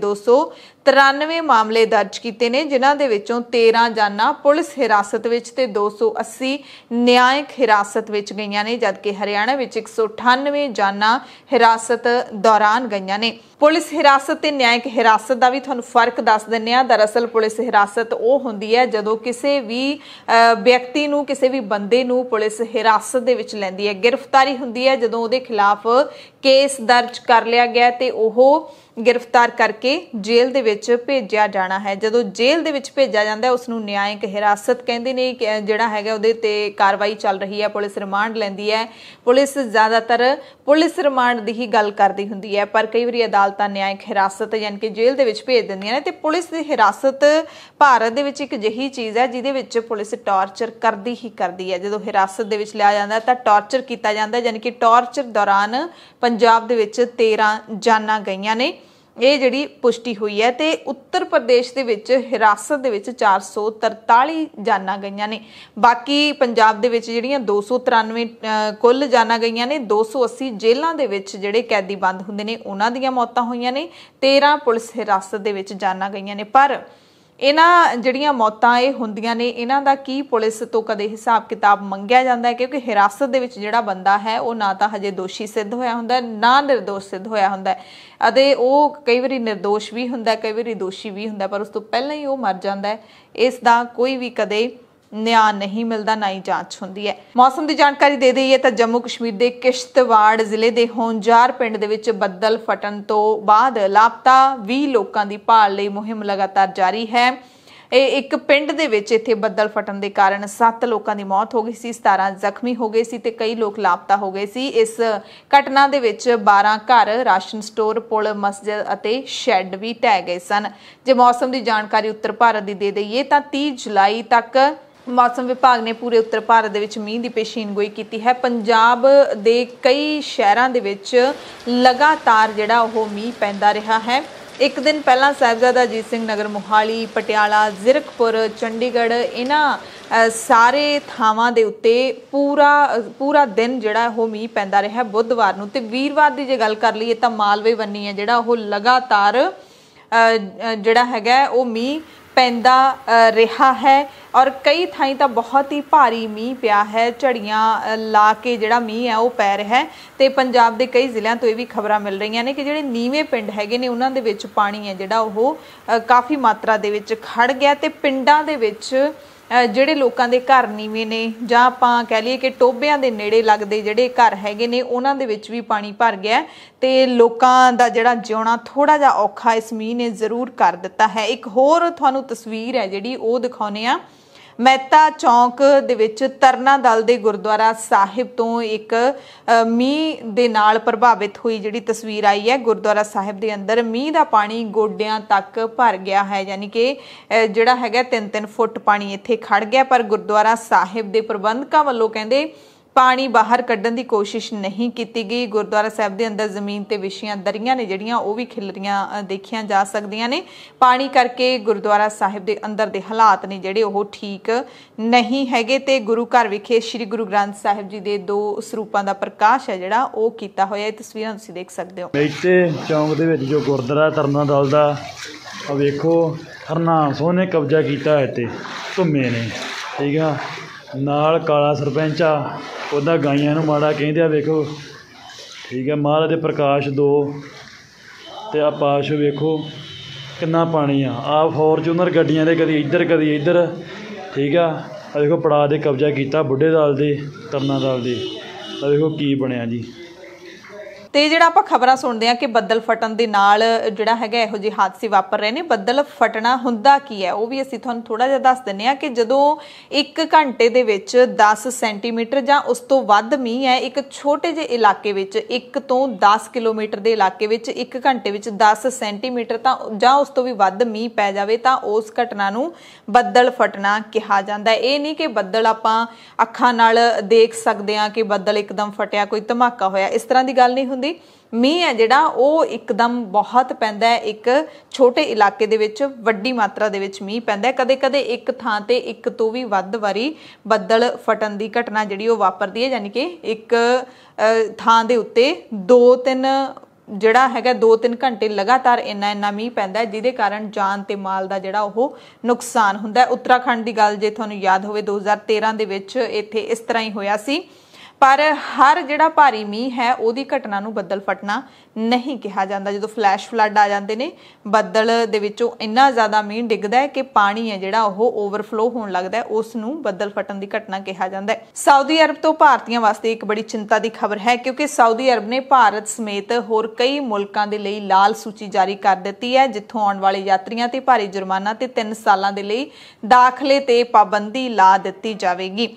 293 ਮਾਮਲੇ ਦਰਜ ਕੀਤੇ ਨੇ, ਜਿਨ੍ਹਾਂ ਦੇ ਵਿੱਚੋਂ 13 ਜਾਨਾਂ ਪੁਲਿਸ ਹਿਰਾਸਤ ਵਿੱਚ ਤੇ 280 ਨਿਆਇਕ ਹਿਰਾਸਤ ਵਿੱਚ ਗਈਆਂ ਨੇ, ਜਦਕਿ ਹਰਿਆਣਾ ਵਿੱਚ 198 ਜਾਨਾਂ ਹਿਰਾਸਤ ਦੌਰਾਨ ਗਈਆਂ ਨੇ। ਪੁਲਿਸ ਹਿਰਾਸਤ ਤੇ ਨਿਆਇਕ ਹਿਰਾਸਤ ਦਾ ਵੀ ਤੁਹਾਨੂੰ ਫ਼ਰਕ ਦੱਸ ਦਿੰਨੇ ਆ ਦਰਅਸਲ ਪੁਲਿਸ ਹਿਰਾਸਤ ਉਹ ਹੁੰਦੀ ਹੈ ਜਦੋਂ ਕਿਸੇ ਵੀ ਵਿਅਕਤੀ ਨੂੰ, ਕਿਸੇ ਵੀ ਬੰਦੇ ਨੂੰ ਪੁਲਿਸ ਹਿਰਾਸਤ ਦੇ ਵਿੱਚ ਲੈਂਦੀ ਹੈ। ਗ੍ਰਿਫਤਾਰੀ ਹੁੰਦੀ ਹੈ ਜਦੋਂ ਉਹਦੇ ਖਿਲਾਫ ਕੇਸ ਦਰਜ ਕਰ ਲਿਆ ਗਿਆ ਤੇ ਉਹ ਗ੍ਰਿਫਤਾਰ ਕਰਕੇ ਜੇਲ੍ਹ ਦੇ ਵਿੱਚ ਭੇਜਿਆ ਜਾਣਾ ਹੈ। ਜਦੋਂ ਜੇਲ੍ਹ ਦੇ ਵਿੱਚ ਭੇਜਿਆ ਜਾਂਦਾ ਹੈ ਉਸ ਨੂੰ ਨਿਆਇਕ ਹਿਰਾਸਤ ਕਹਿੰਦੇ ਨੇ ਜਿਹੜਾ ਹੈਗਾ ਉਹਦੇ ਤੇ ਕਾਰਵਾਈ ਚੱਲ ਰਹੀ ਹੈ, ਪੁਲਿਸ ਰਿਮਾਂਡ ਲੈਂਦੀ ਹੈ। ਪੁਲਿਸ ਜ਼ਿਆਦਾਤਰ ਪੁਲਿਸ ਰਿਮਾਂਡ ਦੀ ਹੀ ਗੱਲ ਕਰਦੀ ਹੁੰਦੀ ਹੈ, ਪਰ ਕਈ ਵਾਰੀ ਅਦਾਲਤ ਨਿਆਇਕ ਹਿਰਾਸਤ ਯਾਨੀ ਕਿ ਜੇਲ੍ਹ ਦੇ ਵਿੱਚ ਭੇਜ ਦਿੰਦੀਆਂ ਨੇ ਤੇ ਪੁਲਿਸ ਦੀ ਹਿਰਾਸਤ ਭਾਰਤ ਦੇ ਵਿੱਚ ਇੱਕ ਅਜਿਹੀ ਚੀਜ਼ ਹੈ ਜਿਹਦੇ ਵਿੱਚ ਪੁਲਿਸ ਟਾਰਚਰ ਕਰਦੀ ਹੀ ਕਰਦੀ ਹੈ। ਜਦੋਂ ਹਿਰਾਸਤ ਦੇ ਵਿੱਚ ਲਿਆ ਜਾਂਦਾ ਤਾਂ ਟਾਰਚਰ ਕੀਤਾ ਜਾਂਦਾ ਯਾਨੀ ਕਿ ਟਾਰਚਰ ਦੌਰਾਨ ਪੰਜਾਬ ਦੇ ਵਿੱਚ 13 ਜਾਨਾਂ ਗਈਆਂ ਨੇ। ਇਹ ਜਿਹੜੀ ਪੁਸ਼ਟੀ ਹੋਈ ਹੈ ਤੇ ਉੱਤਰ ਪ੍ਰਦੇਸ਼ ਦੇ ਵਿੱਚ ਹਿਰਾਸਤ ਦੇ ਵਿੱਚ 443 ਜਾਨਾਂ ਗਈਆਂ ਨੇ। ਬਾਕੀ ਪੰਜਾਬ ਦੇ ਵਿੱਚ ਜਿਹੜੀਆਂ 293 ਅਹ, ਕੁੱਲ ਜਾਨਾਂ ਗਈਆਂ ਨੇ 280 ਜੇਲ੍ਹਾਂ ਦੇ ਵਿੱਚ ਜਿਹੜੇ ਕੈਦੀ ਬੰਦ ਹੁੰਦੇ ਨੇ ਉਹਨਾਂ ਦੀਆਂ ਮੌਤਾਂ ਹੋਈਆਂ ਨੇ। 13 ਪੁਲਿਸ ਹਿਰਾਸਤ ਦੇ ਵਿੱਚ ਜਾਨਾਂ ਗਈਆਂ ਨੇ। ਪਰ ਇਹਨਾਂ ਜਿਹੜੀਆਂ ਮੌਤਾਂ ਇਹ ਹੁੰਦੀਆਂ ਨੇ, ਇਹਨਾਂ ਦਾ ਕੀ ਪੁਲਿਸ ਤੋਂ ਕਦੇ ਹਿਸਾਬ ਕਿਤਾਬ ਮੰਗਿਆ ਜਾਂਦਾ ਹੈ? ਕਿਉਂਕਿ ਹਿਰਾਸਤ ਦੇ ਵਿੱਚ ਜਿਹੜਾ ਬੰਦਾ ਹੈ, ਉਹ ਨਾ ਤਾਂ ਹਜੇ ਦੋਸ਼ੀ ਸਿੱਧ ਹੋਇਆ ਹੁੰਦਾ, ਨਾ ਨਿਰਦੋਸ਼ ਸਿੱਧ ਹੋਇਆ ਹੁੰਦਾ ਅਤੇ ਉਹ ਕਈ ਵਾਰੀ ਨਿਰਦੋਸ਼ ਵੀ ਹੁੰਦਾ, ਕਈ ਵਾਰੀ ਦੋਸ਼ੀ ਵੀ ਹੁੰਦਾ, ਪਰ ਉਸ ਤੋਂ ਪਹਿਲਾਂ ਹੀ ਉਹ ਮਰ ਜਾਂਦਾ ਹੈ। ਇਸ ਦਾ ਕੋਈ ਵੀ ਕਦੇ ਨਿਆਂ ਨਹੀਂ ਮਿਲਦਾ, ਨਾ ਹੀ ਜਾਂਚ ਹੁੰਦੀ ਹੈ। ਮੌਸਮ ਦੀ ਜਾਣਕਾਰੀ ਦੇ ਦਈਏ ਤਾਂ ਜੰਮੂ ਕਸ਼ਮੀਰ ਦੇ ਕਿਸ਼ਤਵਾੜ ਜ਼ਿਲ੍ਹੇ ਦੇ ਹੋਂਜਾਰ ਪਿੰਡ ਦੇ ਵਿੱਚ ਬੱਦਲ ਫਟਣ ਤੋਂ ਬਾਅਦ ਲਾਪਤਾ 20 ਲੋਕਾਂ ਦੀ ਭਾਲ ਲਈ ਮੁਹਿੰਮ ਲਗਾਤਾਰ ਜਾਰੀ ਹੈ। ਇਹ ਇੱਕ ਪਿੰਡ ਦੇ ਵਿੱਚ ਇੱਥੇ ਬੱਦਲ ਫਟਣ ਦੇ ਕਾਰਨ 7 ਲੋਕਾਂ ਦੀ ਮੌਤ ਹੋ ਗਈ ਸੀ 17 ਜ਼ਖਮੀ ਹੋ ਗਏ ਸੀ ਤੇ ਕਈ ਲੋਕ ਲਾਪਤਾ ਹੋ ਗਏ ਸੀ। ਇਸ ਘਟਨਾ ਦੇ ਵਿੱਚ 12 ਘਰ ਰਾਸ਼ਨ ਸਟੋਰ, ਪੁਲ, ਮਸਜਿਦ ਅਤੇ ਸ਼ੈੱਡ ਵੀ ਢਹਿ ਗਏ ਸਨ। ਜੇ ਮੌਸਮ ਦੀ ਜਾਣਕਾਰੀ ਉੱਤਰ ਭਾਰਤ ਦੀ ਦੇ ਦਈਏ ਤਾਂ 30 ਜੁਲਾਈ ਤੱਕ ਮੌਸਮ ਵਿਭਾਗ ਨੇ ਪੂਰੇ ਉੱਤਰ ਭਾਰਤ ਦੇ ਵਿੱਚ ਮੀਂਹ ਦੀ ਪੇਸ਼ੀਨਗੋਈ ਕੀਤੀ ਹੈ। ਪੰਜਾਬ ਦੇ ਕਈ ਸ਼ਹਿਰਾਂ ਦੇ ਵਿੱਚ ਲਗਾਤਾਰ ਜਿਹੜਾ ਉਹ ਮੀਂਹ ਪੈਂਦਾ ਰਿਹਾ ਹੈ। ਇੱਕ ਦਿਨ ਪਹਿਲਾਂ ਸਾਹਿਬਜ਼ਾਦਾ ਅਜੀਤ ਸਿੰਘ ਨਗਰ, ਮੋਹਾਲੀ, ਪਟਿਆਲਾ, ਜ਼ਿਰਕਪੁਰ, ਚੰਡੀਗੜ੍ਹ, ਇਹਨਾਂ ਸਾਰੇ ਥਾਵਾਂ ਦੇ ਉੱਤੇ ਪੂਰਾ ਪੂਰਾ ਦਿਨ ਜਿਹੜਾ ਉਹ ਮੀਂਹ ਪੈਂਦਾ ਰਿਹਾ ਬੁੱਧਵਾਰ ਨੂੰ। ਤੇ ਵੀਰਵਾਰ ਦੀ ਜੇ ਗੱਲ ਕਰ ਲਈਏ ਤਾਂ ਮਾਲਵੇ ਬੰਨੀ ਹੈ ਜਿਹੜਾ ਉਹ ਲਗਾਤਾਰ ਜਿਹੜਾ ਹੈਗਾ ਉਹ ਮੀਂਹ ਪੈਂਦਾ ਰਿਹਾ ਹੈ ਔਰ ਕਈ ਥਾਈਂ ਤਾਂ ਬਹੁਤ ਹੀ ਭਾਰੀ ਮੀਂਹ ਪਿਆ ਹੈ, ਝੜੀਆਂ ਲਾ ਕੇ ਜਿਹੜਾ ਮੀਂਹ ਹੈ ਉਹ ਪੈ ਰਿਹਾ ਹੈ ਤੇ ਪੰਜਾਬ ਦੇ ਕਈ ਜ਼ਿਲ੍ਹਿਆਂ ਤੋਂ ਇਹ ਵੀ ਖਬਰਾਂ ਮਿਲ ਰਹੀਆਂ ਨੇ ਕਿ ਜਿਹੜੇ ਨੀਵੇਂ ਪਿੰਡ ਹੈਗੇ ਨੇ ਉਹਨਾਂ ਦੇ ਵਿੱਚ ਪਾਣੀ ਹੈ ਜਿਹੜਾ ਉਹ ਕਾਫੀ ਮਾਤਰਾ ਦੇ ਵਿੱਚ ਖੜ ਗਿਆ ਤੇ ਪਿੰਡਾਂ ਦੇ ਵਿੱਚ ਜਿਹੜੇ ਲੋਕਾਂ ਦੇ ਘਰ ਨੀਵੇਂ ਨੇ, ਜਾਂ ਆਪਾਂ ਕਹਿ ਲਈਏ ਕਿ ਟੋਬਿਆਂ ਦੇ ਨੇੜੇ ਲੱਗਦੇ ਜਿਹੜੇ ਘਰ ਹੈਗੇ ਨੇ, ਉਹਨਾਂ ਦੇ ਵਿੱਚ ਵੀ ਪਾਣੀ ਭਰ ਗਿਆ ਹੈ ਤੇ ਲੋਕਾਂ ਦਾ ਜਿਹੜਾ ਜਿਉਣਾ ਥੋੜਾ ਜਿਹਾ ਔਖਾ ਇਸ ਮੀਂਹ ਨੇ ਜ਼ਰੂਰ ਕਰ ਦਿੱਤਾ ਹੈ। ਇੱਕ ਹੋਰ ਤੁਹਾਨੂੰ ਤਸਵੀਰ ਹੈ ਜਿਹੜੀ ਉਹ ਦਿਖਾਉਨੇ ਆ ਮਹਿਤਾ ਚੌਂਕ ਦੇ ਵਿੱਚ ਤਰਨਾ ਦਲ ਦੇ ਗੁਰਦੁਆਰਾ ਸਾਹਿਬ ਤੋਂ ਇੱਕ ਮੀਂਹ ਦੇ ਨਾਲ ਪ੍ਰਭਾਵਿਤ ਹੋਈ ਜਿਹੜੀ ਤਸਵੀਰ ਆਈ ਹੈ, ਗੁਰਦੁਆਰਾ ਸਾਹਿਬ ਦੇ ਅੰਦਰ ਮੀਂਹ ਦਾ ਪਾਣੀ ਗੋਡਿਆਂ ਤੱਕ ਭਰ ਗਿਆ ਹੈ, ਯਾਨੀ ਕਿ ਜਿਹੜਾ ਹੈਗਾ 3-3 ਫੁੱਟ ਪਾਣੀ ਇੱਥੇ ਖੜ ਗਿਆ, ਪਰ ਗੁਰਦੁਆਰਾ ਸਾਹਿਬ ਦੇ ਪ੍ਰਬੰਧਕਾਂ ਵੱਲੋਂ ਕਹਿੰਦੇ ਪਾਣੀ ਬਾਹਰ ਕੱਢਣ ਦੀ ਕੋਸ਼ਿਸ਼ ਨਹੀਂ ਕੀਤੀ ਗਈ। ਗੁਰਦੁਆਰਾ ਸਾਹਿਬ ਦੇ ਅੰਦਰ ਜ਼ਮੀਨ ਤੇ ਵਿਛੀਆਂ ਦਰੀਆਂ ਨੇ ਜਿਹੜੀਆਂ, ਉਹ ਵੀ ਖਿਲਰੀਆਂ ਦੇਖੀਆਂ ਜਾ ਸਕਦੀਆਂ ਨੇ। ਪਾਣੀ ਕਰਕੇ ਗੁਰਦੁਆਰਾ ਸਾਹਿਬ ਦੇ ਅੰਦਰ ਦੇ ਹਾਲਾਤ ਨੇ ਜਿਹੜੇ, ਉਹ ਠੀਕ ਨਹੀਂ ਹੈਗੇ ਤੇ ਗੁਰੂ ਘਰ ਵਿਖੇ ਸ੍ਰੀ ਗੁਰੂ ਗ੍ਰੰਥ ਸਾਹਿਬ ਜੀ ਦੇ ਦੋ ਸਰੂਪਾਂ ਦਾ ਪ੍ਰਕਾਸ਼ ਹੈ ਜਿਹੜਾ, ਉਹ ਕੀਤਾ ਹੋਇਆ। ਇਹ ਤਸਵੀਰਾਂ ਤੁਸੀਂ ਦੇਖ ਸਕਦੇ ਹੋ। ਮੇਤੇ ਚੌਂਕ ਦੇ ਵਿੱਚ ਜੋ ਗੁਰਦੁਆਰਾ ਤਰਨਾ ਦਲ ਦਾ ਆ ਵੇਖੋ, ਹਰਨਾਮ ਸਿੰਘ ਕਬਜ਼ਾ ਕੀਤਾ ਹੈ ਤੇ ਧੁੰਮੇ ਨੇ, ਠੀਕ ਆ? ਨਾਲ ਕਾਲਾ ਸਰਪੰਚ ਆ ਉਹਦਾ ਗਾਈਆਂ ਨੂੰ ਮਾੜਾ ਕਹਿੰਦੇ ਆ, ਵੇਖੋ। ਠੀਕ ਆ, ਮਹਾਰਾਜ ਦੇ ਪ੍ਰਕਾਸ਼ ਦੋ ਤੇ ਆ ਪਾਸ਼ ਵੇਖੋ, ਕਿੰਨਾ ਪਾਣੀ ਆ। ਆ ਫੋਰਚੂਨਰ ਗੱਡੀਆਂ ਦੇ ਕਦੀ ਇੱਧਰ ਕਦੀ ਇੱਧਰ। ਠੀਕ ਆ ਆ ਦੇਖੋ ਪੜਾ ਦੇ ਕਬਜ਼ਾ ਕੀਤਾ ਬੁੱਢੇ ਦਲ ਦੇ, ਤਰਨਾ ਦਲ ਦੇ। ਆ ਦੇਖੋ ਕੀ ਬਣਿਆ ਜੀ। ਤੇ ਜਿਹੜਾ ਆਪਾਂ ਖਬਰਾਂ ਸੁਣਦੇ ਆ ਕਿ ਬੱਦਲ ਫਟਣ ਦੇ ਨਾਲ ਜਿਹੜਾ ਹੈਗਾ ਇਹੋ ਜਿਹੇ ਹਾਦਸੇ ਵਾਪਰ ਰਹੇ ਨੇ, ਬੱਦਲ ਫਟਣਾ ਹੁੰਦਾ ਕੀ ਹੈ? ਉਹ ਵੀ ਅਸੀਂ ਤੁਹਾਨੂੰ ਥੋੜਾ ਜਿਹਾ ਦੱਸ ਦਿੰਨੇ ਆ ਕਿ ਜਦੋਂ 1 ਘੰਟੇ ਦੇ ਵਿੱਚ 10 ਸੈਂਟੀਮੀਟਰ ਜਾਂ ਉਸ ਤੋਂ ਵੱਧ ਮੀਂਹ ਹੈ, ਇੱਕ ਛੋਟੇ ਜਿਹੇ ਇਲਾਕੇ ਵਿੱਚ 1 ਤੋਂ 10 ਕਿਲੋਮੀਟਰ ਦੇ ਇਲਾਕੇ ਵਿੱਚ 1 ਘੰਟੇ ਵਿੱਚ 10 ਸੈਂਟੀਮੀਟਰ ਤਾਂ ਜਾਂ ਉਸ ਤੋਂ ਵੀ ਵੱਧ ਮੀਂਹ ਪੈ ਜਾਵੇ ਤਾਂ ਉਸ ਘਟਨਾ ਨੂੰ ਬੱਦਲ ਫਟਣਾ ਕਿਹਾ ਜਾਂਦਾ ਹੈ। ਇਹ ਨਹੀਂ ਕਿ ਬੱਦਲ ਆਪਾਂ ਅੱਖਾਂ ਨਾਲ ਦੇਖ ਸਕਦੇ ਆ ਕਿ ਬੱਦਲ ਇੱਕਦਮ ਫਟਿਆ, ਕੋਈ ਧਮਾਕਾ ਹੋਇਆ। ਇਸ ਤਰ੍ਹਾਂ ਦੀ ਗੱਲ ਨਹੀਂ ਹੁੰਦੀ। ਮੀਂਹ ਹੈ ਜਿਹੜਾ ਉਹ ਇੱਕਦਮ ਬਹੁਤ ਪੈਂਦਾ ਹੈ। ਇੱਕ ਛੋਟੇ ਇਲਾਕੇ ਦੇ ਵਿੱਚ ਵੱਡੀ ਮਾਤਰਾ ਦੇ ਵਿੱਚ ਮੀਂਹ ਪੈਂਦਾ ਹੈ। ਕਦੇ-ਕਦੇ ਇੱਕ ਥਾਂ ਤੇ ਇੱਕ ਤੋਂ ਵੀ ਵੱਧ ਵਾਰੀ ਬੱਦਲ ਫਟਣ ਦੀ ਘਟਨਾ ਜਿਹੜੀ ਉਹ ਵਾਪਰਦੀ ਹੈ। ਯਾਨੀ ਕਿ ਇੱਕ ਅ, ਥਾਂ ਦੇ ਉੱਤੇ ਦੋ ਤਿੰਨ ਜਿਹੜਾ ਹੈਗਾ 2-3 ਘੰਟੇ ਲਗਾਤਾਰ ਇੰਨਾ ਇੰਨਾ ਮੀਂਹ ਪੈਂਦਾ ਜਿਹਦੇ ਕਾਰਨ ਜਾਨ ਤੇ ਮਾਲ ਦਾ ਜਿਹੜਾ ਉਹ ਨੁਕਸਾਨ ਹੁੰਦਾ ਹੈ। ਉੱਤਰਾਖੰਡ ਦੀ ਗੱਲ ਜੇ ਤੁਹਾਨੂੰ ਯਾਦ ਹੋਵੇ 2013 ਦੇ ਵਿੱਚ ਇੱਥੇ ਇਸ ਤਰ੍ਹਾਂ ਹੀ ਹੋਇਆ ਸੀ। ਪਰ ਹਰ ਜਿਹੜਾ ਭਾਰੀ ਮੀਂਹ ਹੈ, ਉਹਦੀ ਘਟਨਾ ਨੂੰ ਬੱਦਲ ਫਟਣਾ ਨਹੀਂ ਕਿਹਾ ਜਾਂਦਾ। ਜਦੋਂ ਫਲੈਸ਼ ਫਲੱਡ ਆ ਜਾਂਦੇ ਨੇ, ਬੱਦਲ ਦੇ ਵਿੱਚੋਂ ਇੰਨਾ ਜ਼ਿਆਦਾ ਮੀਂਹ ਡਿੱਗਦਾ ਹੈ ਕਿ ਪਾਣੀ ਹੈ ਜਿਹੜਾ, ਉਹ ਓਵਰਫਲੋ ਹੋਣ ਲੱਗਦਾ ਹੈ। ਉਸ ਨੂੰ ਬੱਦਲ ਫਟਣ ਦੀ ਘਟਨਾ ਕਿਹਾ ਜਾਂਦਾ ਹੈ। ਸਾਊਦੀ ਅਰਬ ਤੋਂ ਭਾਰਤੀਆਂ ਵਾਸਤੇ ਇੱਕ ਬੜੀ ਚਿੰਤਾ ਦੀ ਖਬਰ ਹੈ, ਕਿਉਂਕਿ ਸਾਊਦੀ ਅਰਬ ਨੇ ਭਾਰਤ ਸਮੇਤ ਹੋਰ ਕਈ ਮੁਲਕਾਂ ਦੇ ਲਈ ਲਾਲ ਸੂਚੀ ਜਾਰੀ ਕਰ ਦਿੱਤੀ ਹੈ, ਜਿੱਥੋਂ ਆਉਣ ਵਾਲੇ ਯਾਤਰੀਆਂ ਤੇ ਭਾਰੀ ਜੁਰਮਾਨਾ ਤੇ 3 ਸਾਲਾਂ ਦੇ ਲਈ ਦਾਖਲੇ ਤੇ ਪਾਬੰਦੀ ਲਾ ਦਿੱਤੀ ਜਾਵੇਗੀ।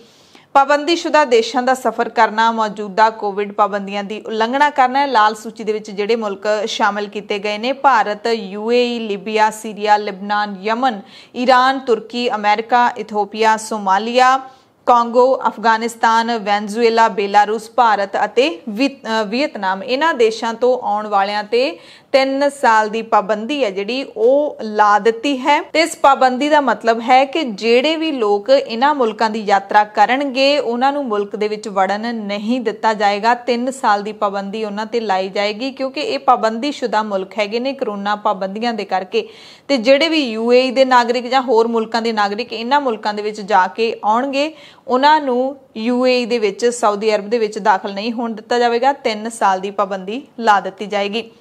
ਪਾਬੰਦੀਸ਼ੁਦਾ ਦੇਸ਼ਾਂ ਦਾ ਸਫ਼ਰ ਕਰਨਾ, ਮੌਜੂਦਾ ਕੋਵਿਡ ਪਾਬੰਦੀਆਂ ਦੀ ਉਲੰਘਣਾ ਕਰਨਾ ਲਾਲ ਸੂਚੀ ਦੇ ਵਿੱਚ ਜਿਹੜੇ ਮੁਲਕ ਸ਼ਾਮਲ ਕੀਤੇ ਗਏ ਨੇ, ਭਾਰਤ ਯੂਏਈ ਲਿਬੀਆ, ਸੀਰੀਆ, ਲਿਬਨਾਨ, ਯਮਨ, ਈਰਾਨ, ਤੁਰਕੀ, America, Ethiopia, Somalia Congo, Afghanistan, Venezuela, Belarus, Bharat ਅਤੇ ਵੀ- ਵੀਅਤਨਾਮ। ਇਹਨਾਂ ਦੇਸ਼ਾਂ ਤੋਂ ਆਉਣ ਵਾਲਿਆਂ ਤੇ 3 ਸਾਲ ਦੀ ਪਾਬੰਦੀ ਹੈ ਜਿਹੜੀ ਉਹ ਲਾ ਦਿੱਤੀ ਹੈ। ਤੇ ਇਸ ਪਾਬੰਦੀ ਦਾ ਮਤਲਬ ਹੈ ਕਿ ਜਿਹੜੇ ਵੀ ਲੋਕ ਇਹਨਾਂ ਮੁਲਕਾਂ ਦੀ ਯਾਤਰਾ ਕਰਨਗੇ, ਉਹਨਾਂ ਨੂੰ ਮੁਲਕ ਦੇ ਵਿੱਚ ਵੜਨ ਨਹੀਂ ਦਿੱਤਾ ਜਾਏਗਾ। 3 ਸਾਲ ਦੀ ਪਾਬੰਦੀ ਉਹਨਾਂ ਤੇ ਲਾਈ ਜਾਏਗੀ ਕਿਉਂਕਿ ਇਹ ਪਾਬੰਦੀ ਸ਼ੁਦਾ ਮੁਲਕ ਹੈਗੇ ਨੇ ਕਰੋਨਾ ਪਾਬੰਦੀਆਂ ਦੇ ਕਰਕੇ। ਤੇ ਜਿਹੜੇ ਵੀ ਯੂਏਈ ਦੇ ਨਾਗਰਿਕ ਜਾਂ ਹੋਰ ਮੁਲਕਾਂ ਦੇ ਨਾਗਰਿਕ ਇਹਨਾਂ ਮੁਲਕਾਂ ਦੇ ਵਿੱਚ ਜਾ ਕੇ ਆਉਣਗੇ ਉਹਨਾਂ ਨੂੰ ਯੂਏਈ ਦੇ ਵਿੱਚ, ਸਾਊਦੀ ਅਰਬ ਦੇ ਵਿੱਚ ਦਾਖਲ ਨਹੀਂ ਹੋਣ ਦਿੱਤਾ ਜਾਵੇਗਾ। 3 ਸਾਲ ਦੀ ਪਾਬੰਦੀ ਲਾ ਦਿੱਤੀ ਜਾਏਗੀ।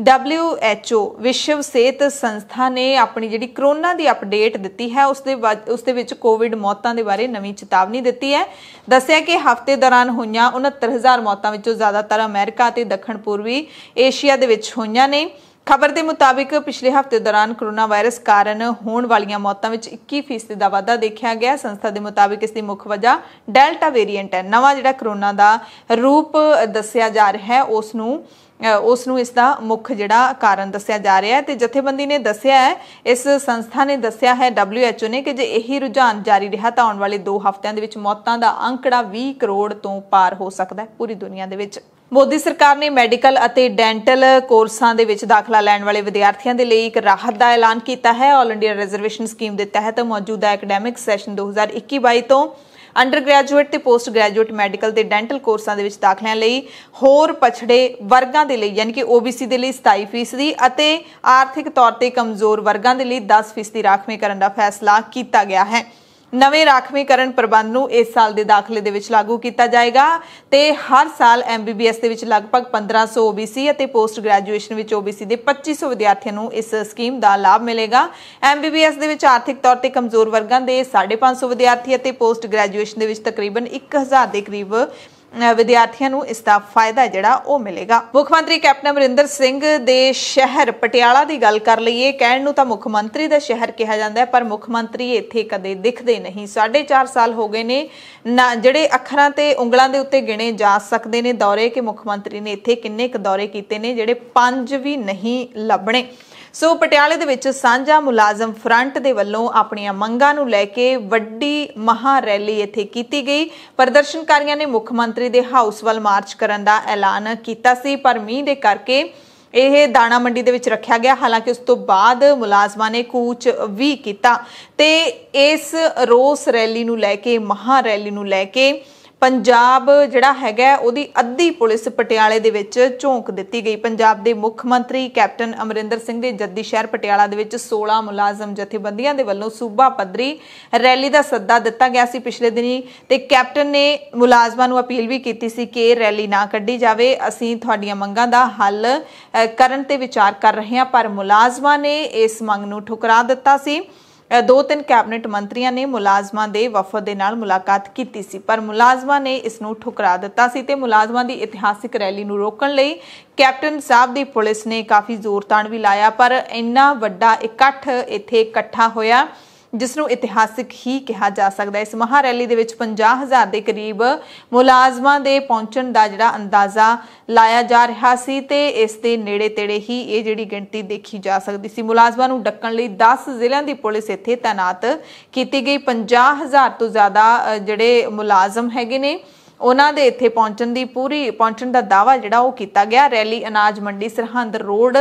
WHO ਵਿਸ਼ਵ ਸਿਹਤ ਸੰਸਥਾ ਨੇ ਆਪਣੀ ਜਿਹੜੀ ਕਰੋਨਾ ਦੀ ਅਪਡੇਟ ਦਿੱਤੀ ਹੈ, ਉਸ ਦੇ ਵਾ- ਉਸ ਦੇ ਵਿੱਚ ਕੋਵਿਡ ਮੌਤਾਂ ਦੇ ਬਾਰੇ ਨਵੀਂ ਚੇਤਾਵਨੀ ਦਿੱਤੀ ਹੈ। ਦੱਸਿਆ ਕਿ ਹਫ਼ਤੇ ਦੌਰਾਨ ਹੋਈਆਂ 69000 ਮੌਤਾਂ ਵਿੱਚੋਂ ਜ਼ਿਆਦਾਤਰ ਅਮਰੀਕਾ ਅਤੇ ਦੱਖਣ ਪੂਰਬੀ ਏਸ਼ੀਆ ਦੇ ਵਿੱਚ ਹੋਈਆਂ ਨੇ। ਖਬਰ ਦੇ ਮੁਤਾਬਿਕ ਪਿਛਲੇ ਹਫ਼ਤੇ ਦੌਰਾਨ ਕਰੋਨਾ ਵਾਇਰਸ ਕਾਰਨ ਹੋਣ ਵਾਲੀਆਂ ਮੌਤਾਂ ਵਿੱਚ 21% ਦਾ ਵਾਧਾ ਦੇਖਿਆ ਗਿਆ। ਸੰਸਥਾ ਦੇ ਮੁਤਾਬਿਕ ਇਸ ਦੀ ਮੁੱਖ ਵਜ੍ਹਾ ਡੈਲਟਾ ਵੇਰੀਐਂਟ ਹੈ। ਨਵਾਂ ਜਿਹੜਾ ਕਰੋਨਾ ਦਾ ਰੂਪ ਦੱਸਿਆ ਜਾ ਰਿਹਾ ਹੈ, ਉਸ ਨੂੰ ਉਸ ਨੂੰ ਇਸ ਦਾ ਮੁੱਖ ਜਿਹੜਾ ਕਾਰਨ ਦੱਸਿਆ ਜਾ ਰਿਹਾ ਹੈ ਤੇ ਜਥੇਬੰਦੀ ਨੇ ਦੱਸਿਆ ਹੈ, ਇਸ ਸੰਸਥਾ ਨੇ ਦੱਸਿਆ ਹੈ WHO ਨੇ ਕਿ ਜੇ ਇਹੀ ਰੁਝਾਨ ਜਾਰੀ ਰਿਹਾ ਤਾਂ ਆਉਣ ਵਾਲੇ 2 ਹਫ਼ਤਿਆਂ ਦੇ ਵਿੱਚ ਮੌਤਾਂ ਦਾ ਅੰਕੜਾ 20 ਕਰੋੜ ਤੋਂ ਪਾਰ ਹੋ ਸਕਦਾ ਹੈ ਪੂਰੀ ਦੁਨੀਆ ਦੇ ਵਿੱਚ। ਮੋਦੀ ਸਰਕਾਰ ਨੇ ਮੈਡੀਕਲ ਅਤੇ ਡੈਂਟਲ ਕੋਰਸਾਂ ਦੇ ਵਿੱਚ ਦਾਖਲਾ ਲੈਣ ਵਾਲੇ ਵਿਦਿਆਰਥੀਆਂ ਦੇ ਲਈ ਇੱਕ ਰਾਹਤ ਦਾ ਐਲਾਨ ਕੀਤਾ ਹੈ। ਆਲ ਇੰਡੀਆ ਰਿਜ਼ਰਵੇਸ਼ਨ ਸਕੀਮ ਦੇ ਤਹਿਤ ਮੌਜੂਦਾ ਐਕੈਡੈਮਿਕ ਸੈਸ਼ਨ 2021-22 ਤੋਂ ਅੰਡਰ ਗ੍ਰੈਜੂਏਟ ਤੇ ਪੋਸਟ ਗ੍ਰੈਜੂਏਟ ਮੈਡੀਕਲ ਤੇ ਡੈਂਟਲ ਕੋਰਸਾਂ ਦੇ ਵਿੱਚ ਦਾਖਲਿਆਂ ਲਈ ਹੋਰ ਪਛੜੇ ਵਰਗਾਂ ਦੇ ਲਈ, ਯਾਨੀ ਕਿ OBC ਦੇ ਲਈ 27% ਦੀ ਅਤੇ ਆਰਥਿਕ ਤੌਰ ਤੇ ਕਮਜ਼ੋਰ ਵਰਗਾਂ ਦੇ ਲਈ 10% ਦੀ ਰਾਖਵੇਂ ਕਰਨ ਦਾ ਫੈਸਲਾ ਕੀਤਾ ਗਿਆ ਹੈ। ਨਵੇਂ ਰਾਖਵੀਕਰਨ ਪ੍ਰਬੰਧ ਨੂੰ ਇਸ ਸਾਲ ਦੇ ਦਾਖਲੇ ਦੇ ਵਿੱਚ ਲਾਗੂ ਕੀਤਾ ਜਾਏਗਾ ਤੇ ਹਰ ਸਾਲ MBBS ਦੇ ਵਿੱਚ ਲਗਭਗ 1500 OBC ਅਤੇ ਪੋਸਟ ਗ੍ਰੈਜੂਏਸ਼ਨ ਵਿੱਚ OBC ਦੇ 2500 ਵਿਦਿਆਰਥੀਆਂ ਨੂੰ ਇਸ ਸਕੀਮ ਦਾ ਲਾਭ ਮਿਲੇਗਾ। MBBS ਦੇ ਵਿੱਚ ਆਰਥਿਕ ਤੌਰ ਤੇ ਕਮਜ਼ੋਰ ਵਰਗਾਂ ਦੇ 550 ਵਿਦਿਆਰਥੀ ਅਤੇ ਪੋਸਟ ਗ੍ਰੈਜੂਏਸ਼ਨ ਦੇ ਵਿੱਚ ਤਕਰੀਬਨ 1000 ਦੇ ਕਰੀਬ ਵਿਦਿਆਰਥੀਆਂ ਨੂੰ ਇਸ ਦਾ ਫਾਇਦਾ ਜਿਹੜਾ ਉਹ ਮਿਲੇਗਾ। ਮੁੱਖ ਮੰਤਰੀ ਕੈਪਟਨ ਅਮਰਿੰਦਰ ਸਿੰਘ ਦੇ ਸ਼ਹਿਰ ਪਟਿਆਲਾ ਦੀ ਗੱਲ ਕਰ ਲਈਏ। ਕਹਿਣ ਨੂੰ ਤਾਂ ਮੁੱਖ ਮੰਤਰੀ ਦਾ ਸ਼ਹਿਰ ਕਿਹਾ ਜਾਂਦਾ ਹੈ, ਪਰ ਮੁੱਖ ਮੰਤਰੀ ਇੱਥੇ ਕਦੇ ਦਿਖਦੇ ਨਹੀਂ। 4.5 ਸਾਲ ਹੋ ਗਏ ਨੇ, ਨਾ ਜਿਹੜੇ ਅੱਖਰਾਂ ਤੇ ਉਂਗਲਾਂ ਦੇ ਉੱਤੇ ਗਿਣੇ ਜਾ ਸਕਦੇ ਨੇ। ਦੌਰੇ ਕਿ ਮੁੱਖ ਮੰਤਰੀ ਨੇ ਇੱਥੇ ਕਿੰਨੇ ਕੁ ਦੌਰੇ ਕੀਤੇ ਨੇ, ਜਿਹੜੇ ਪੰਜ ਵੀ ਨਹੀਂ ਲੱਭਣੇ। ਸੋ ਪਟਿਆਲੇ ਦੇ ਵਿੱਚ ਸਾਂਝਾ ਮੁਲਾਜ਼ਮ ਫਰੰਟ ਦੇ ਵੱਲੋਂ ਆਪਣੀਆਂ ਮੰਗਾਂ ਨੂੰ ਲੈ ਕੇ ਵੱਡੀ ਮਹਾ ਰੈਲੀ ਇੱਥੇ ਕੀਤੀ ਗਈ। ਪ੍ਰਦਰਸ਼ਨਕਾਰੀਆਂ ਨੇ ਮੁੱਖ ਮੰਤਰੀ ਦੇ ਹਾਊਸ ਵੱਲ ਮਾਰਚ ਕਰਨ ਦਾ ਐਲਾਨ ਕੀਤਾ ਸੀ, ਪਰ ਮੀਂਹ ਦੇ ਕਰਕੇ ਇਹ ਦਾਣਾ ਮੰਡੀ ਦੇ ਵਿੱਚ ਰੱਖਿਆ ਗਿਆ। ਹਾਲਾਂਕਿ ਉਸ ਤੋਂ ਬਾਅਦ ਮੁਲਾਜ਼ਮਾਂ ਨੇ ਕੂਚ ਵੀ ਕੀਤਾ ਤੇ ਇਸ ਰੋਸ ਰੈਲੀ ਨੂੰ ਲੈ ਕੇ, ਮਹਾ ਰੈਲੀ ਨੂੰ ਲੈ ਕੇ ਪੰਜਾਬ ਜਿਹੜਾ ਹੈਗਾ ਉਹਦੀ ਅੱਧੀ ਪੁਲਿਸ ਪਟਿਆਲੇ ਦੇ ਵਿੱਚ ਝੋਂਕ ਦਿੱਤੀ ਗਈ। ਪੰਜਾਬ ਦੇ ਮੁੱਖ ਮੰਤਰੀ ਕੈਪਟਨ ਅਮਰਿੰਦਰ ਸਿੰਘ ਦੇ ਜੱਦੀ ਸ਼ਹਿਰ ਪਟਿਆਲਾ ਦੇ ਵਿੱਚ 16 ਮੁਲਾਜ਼ਮ ਜਥੇਬੰਦੀਆਂ ਦੇ ਵੱਲੋਂ ਸੂਬਾ ਪੱਧਰੀ ਰੈਲੀ ਦਾ ਸੱਦਾ ਦਿੱਤਾ ਗਿਆ ਸੀ ਪਿਛਲੇ ਦਿਨੀ ਤੇ ਕੈਪਟਨ ਨੇ ਮੁਲਾਜ਼ਮਾਂ ਨੂੰ ਅਪੀਲ ਵੀ ਕੀਤੀ ਸੀ ਕਿ ਰੈਲੀ ਨਾ ਕੱਢੀ ਜਾਵੇ। ਅਸੀਂ ਤੁਹਾਡੀਆਂ ਮੰਗਾਂ ਦਾ ਹੱਲ ਕਰਨ ਤੇ ਵਿਚਾਰ ਕਰ ਰਹੇ ਹਾਂ, ਪਰ ਮੁਲਾਜ਼ਮਾਂ ਨੇ ਇਸ ਮੰਗ ਨੂੰ ਠੁਕਰਾ ਦਿੱਤਾ ਸੀ। ਦੋ ਤਿੰਨ ਕੈਬਨਿਟ ਮੰਤਰੀਆਂ ਨੇ ਮੁਲਾਜ਼ਮਾਂ ਦੇ ਵਫਦ ਦੇ ਨਾਲ ਮੁਲਾਕਾਤ ਕੀਤੀ ਸੀ, ਪਰ ਮੁਲਾਜ਼ਮਾਂ ਨੇ ਇਸ ਨੂੰ ਠੁਕਰਾ ਦਿੱਤਾ ਸੀ ਤੇ ਮੁਲਾਜ਼ਮਾਂ ਦੀ ਇਤਿਹਾਸਿਕ ਰੈਲੀ ਨੂੰ ਰੋਕਣ ਲਈ ਕੈਪਟਨ ਸਾਹਿਬ ਦੀ ਪੁਲਿਸ ਨੇ ਕਾਫੀ ਜ਼ੋਰ ਤਾਣ ਵੀ ਲਾਇਆ, ਪਰ ਇੰਨਾ ਵੱਡਾ ਇਕੱਠ ਇੱਥੇ ਇਕੱਠਾ ਹੋਇਆ ਜਿਸ ਨੂੰ ਇਤਿਹਾਸਿਕ ਹੀ ਕਿਹਾ ਜਾ ਸਕਦਾ ਹੈ। ਇਸ ਮਹਾ ਰੈਲੀ ਦੇ ਵਿੱਚ 50000 ਦੇ ਕਰੀਬ ਮੁਲਾਜ਼ਮਾਂ ਦੇ ਪਹੁੰਚਣ ਦਾ ਜਿਹੜਾ ਅੰਦਾਜ਼ਾ ਲਾਇਆ ਜਾ ਰਿਹਾ ਸੀ ਤੇ ਇਸ ਦੇ ਨੇੜੇ ਤੇੜੇ ਹੀ ਇਹ ਜਿਹੜੀ ਗਿਣਤੀ ਦੇਖੀ ਜਾ ਸਕਦੀ ਸੀ। ਮੁਲਾਜ਼ਮਾਂ ਨੂੰ ਡੱਕਣ ਲਈ 10 ਜ਼ਿਲ੍ਹਿਆਂ ਦੀ ਪੁਲਿਸ ਇੱਥੇ ਤਾਇਨਾਤ ਕੀਤੀ ਗਈ। 50000 ਤੋਂ ਜ਼ਿਆਦਾ ਜਿਹੜੇ ਮੁਲਾਜ਼ਮ ਹੈਗੇ ਨੇ ਉਹਨਾਂ ਦੇ ਇੱਥੇ ਪਹੁੰਚਣ ਦੀ ਪੂਰੀ, ਪਹੁੰਚਣ ਦਾ ਦਾਵਾ ਜਿਹੜਾ ਉਹ ਕੀਤਾ ਗਿਆ। ਰੈਲੀ ਅਨਾਜ ਮੰਡੀ ਸਰਹੰਦ ਰੋਡ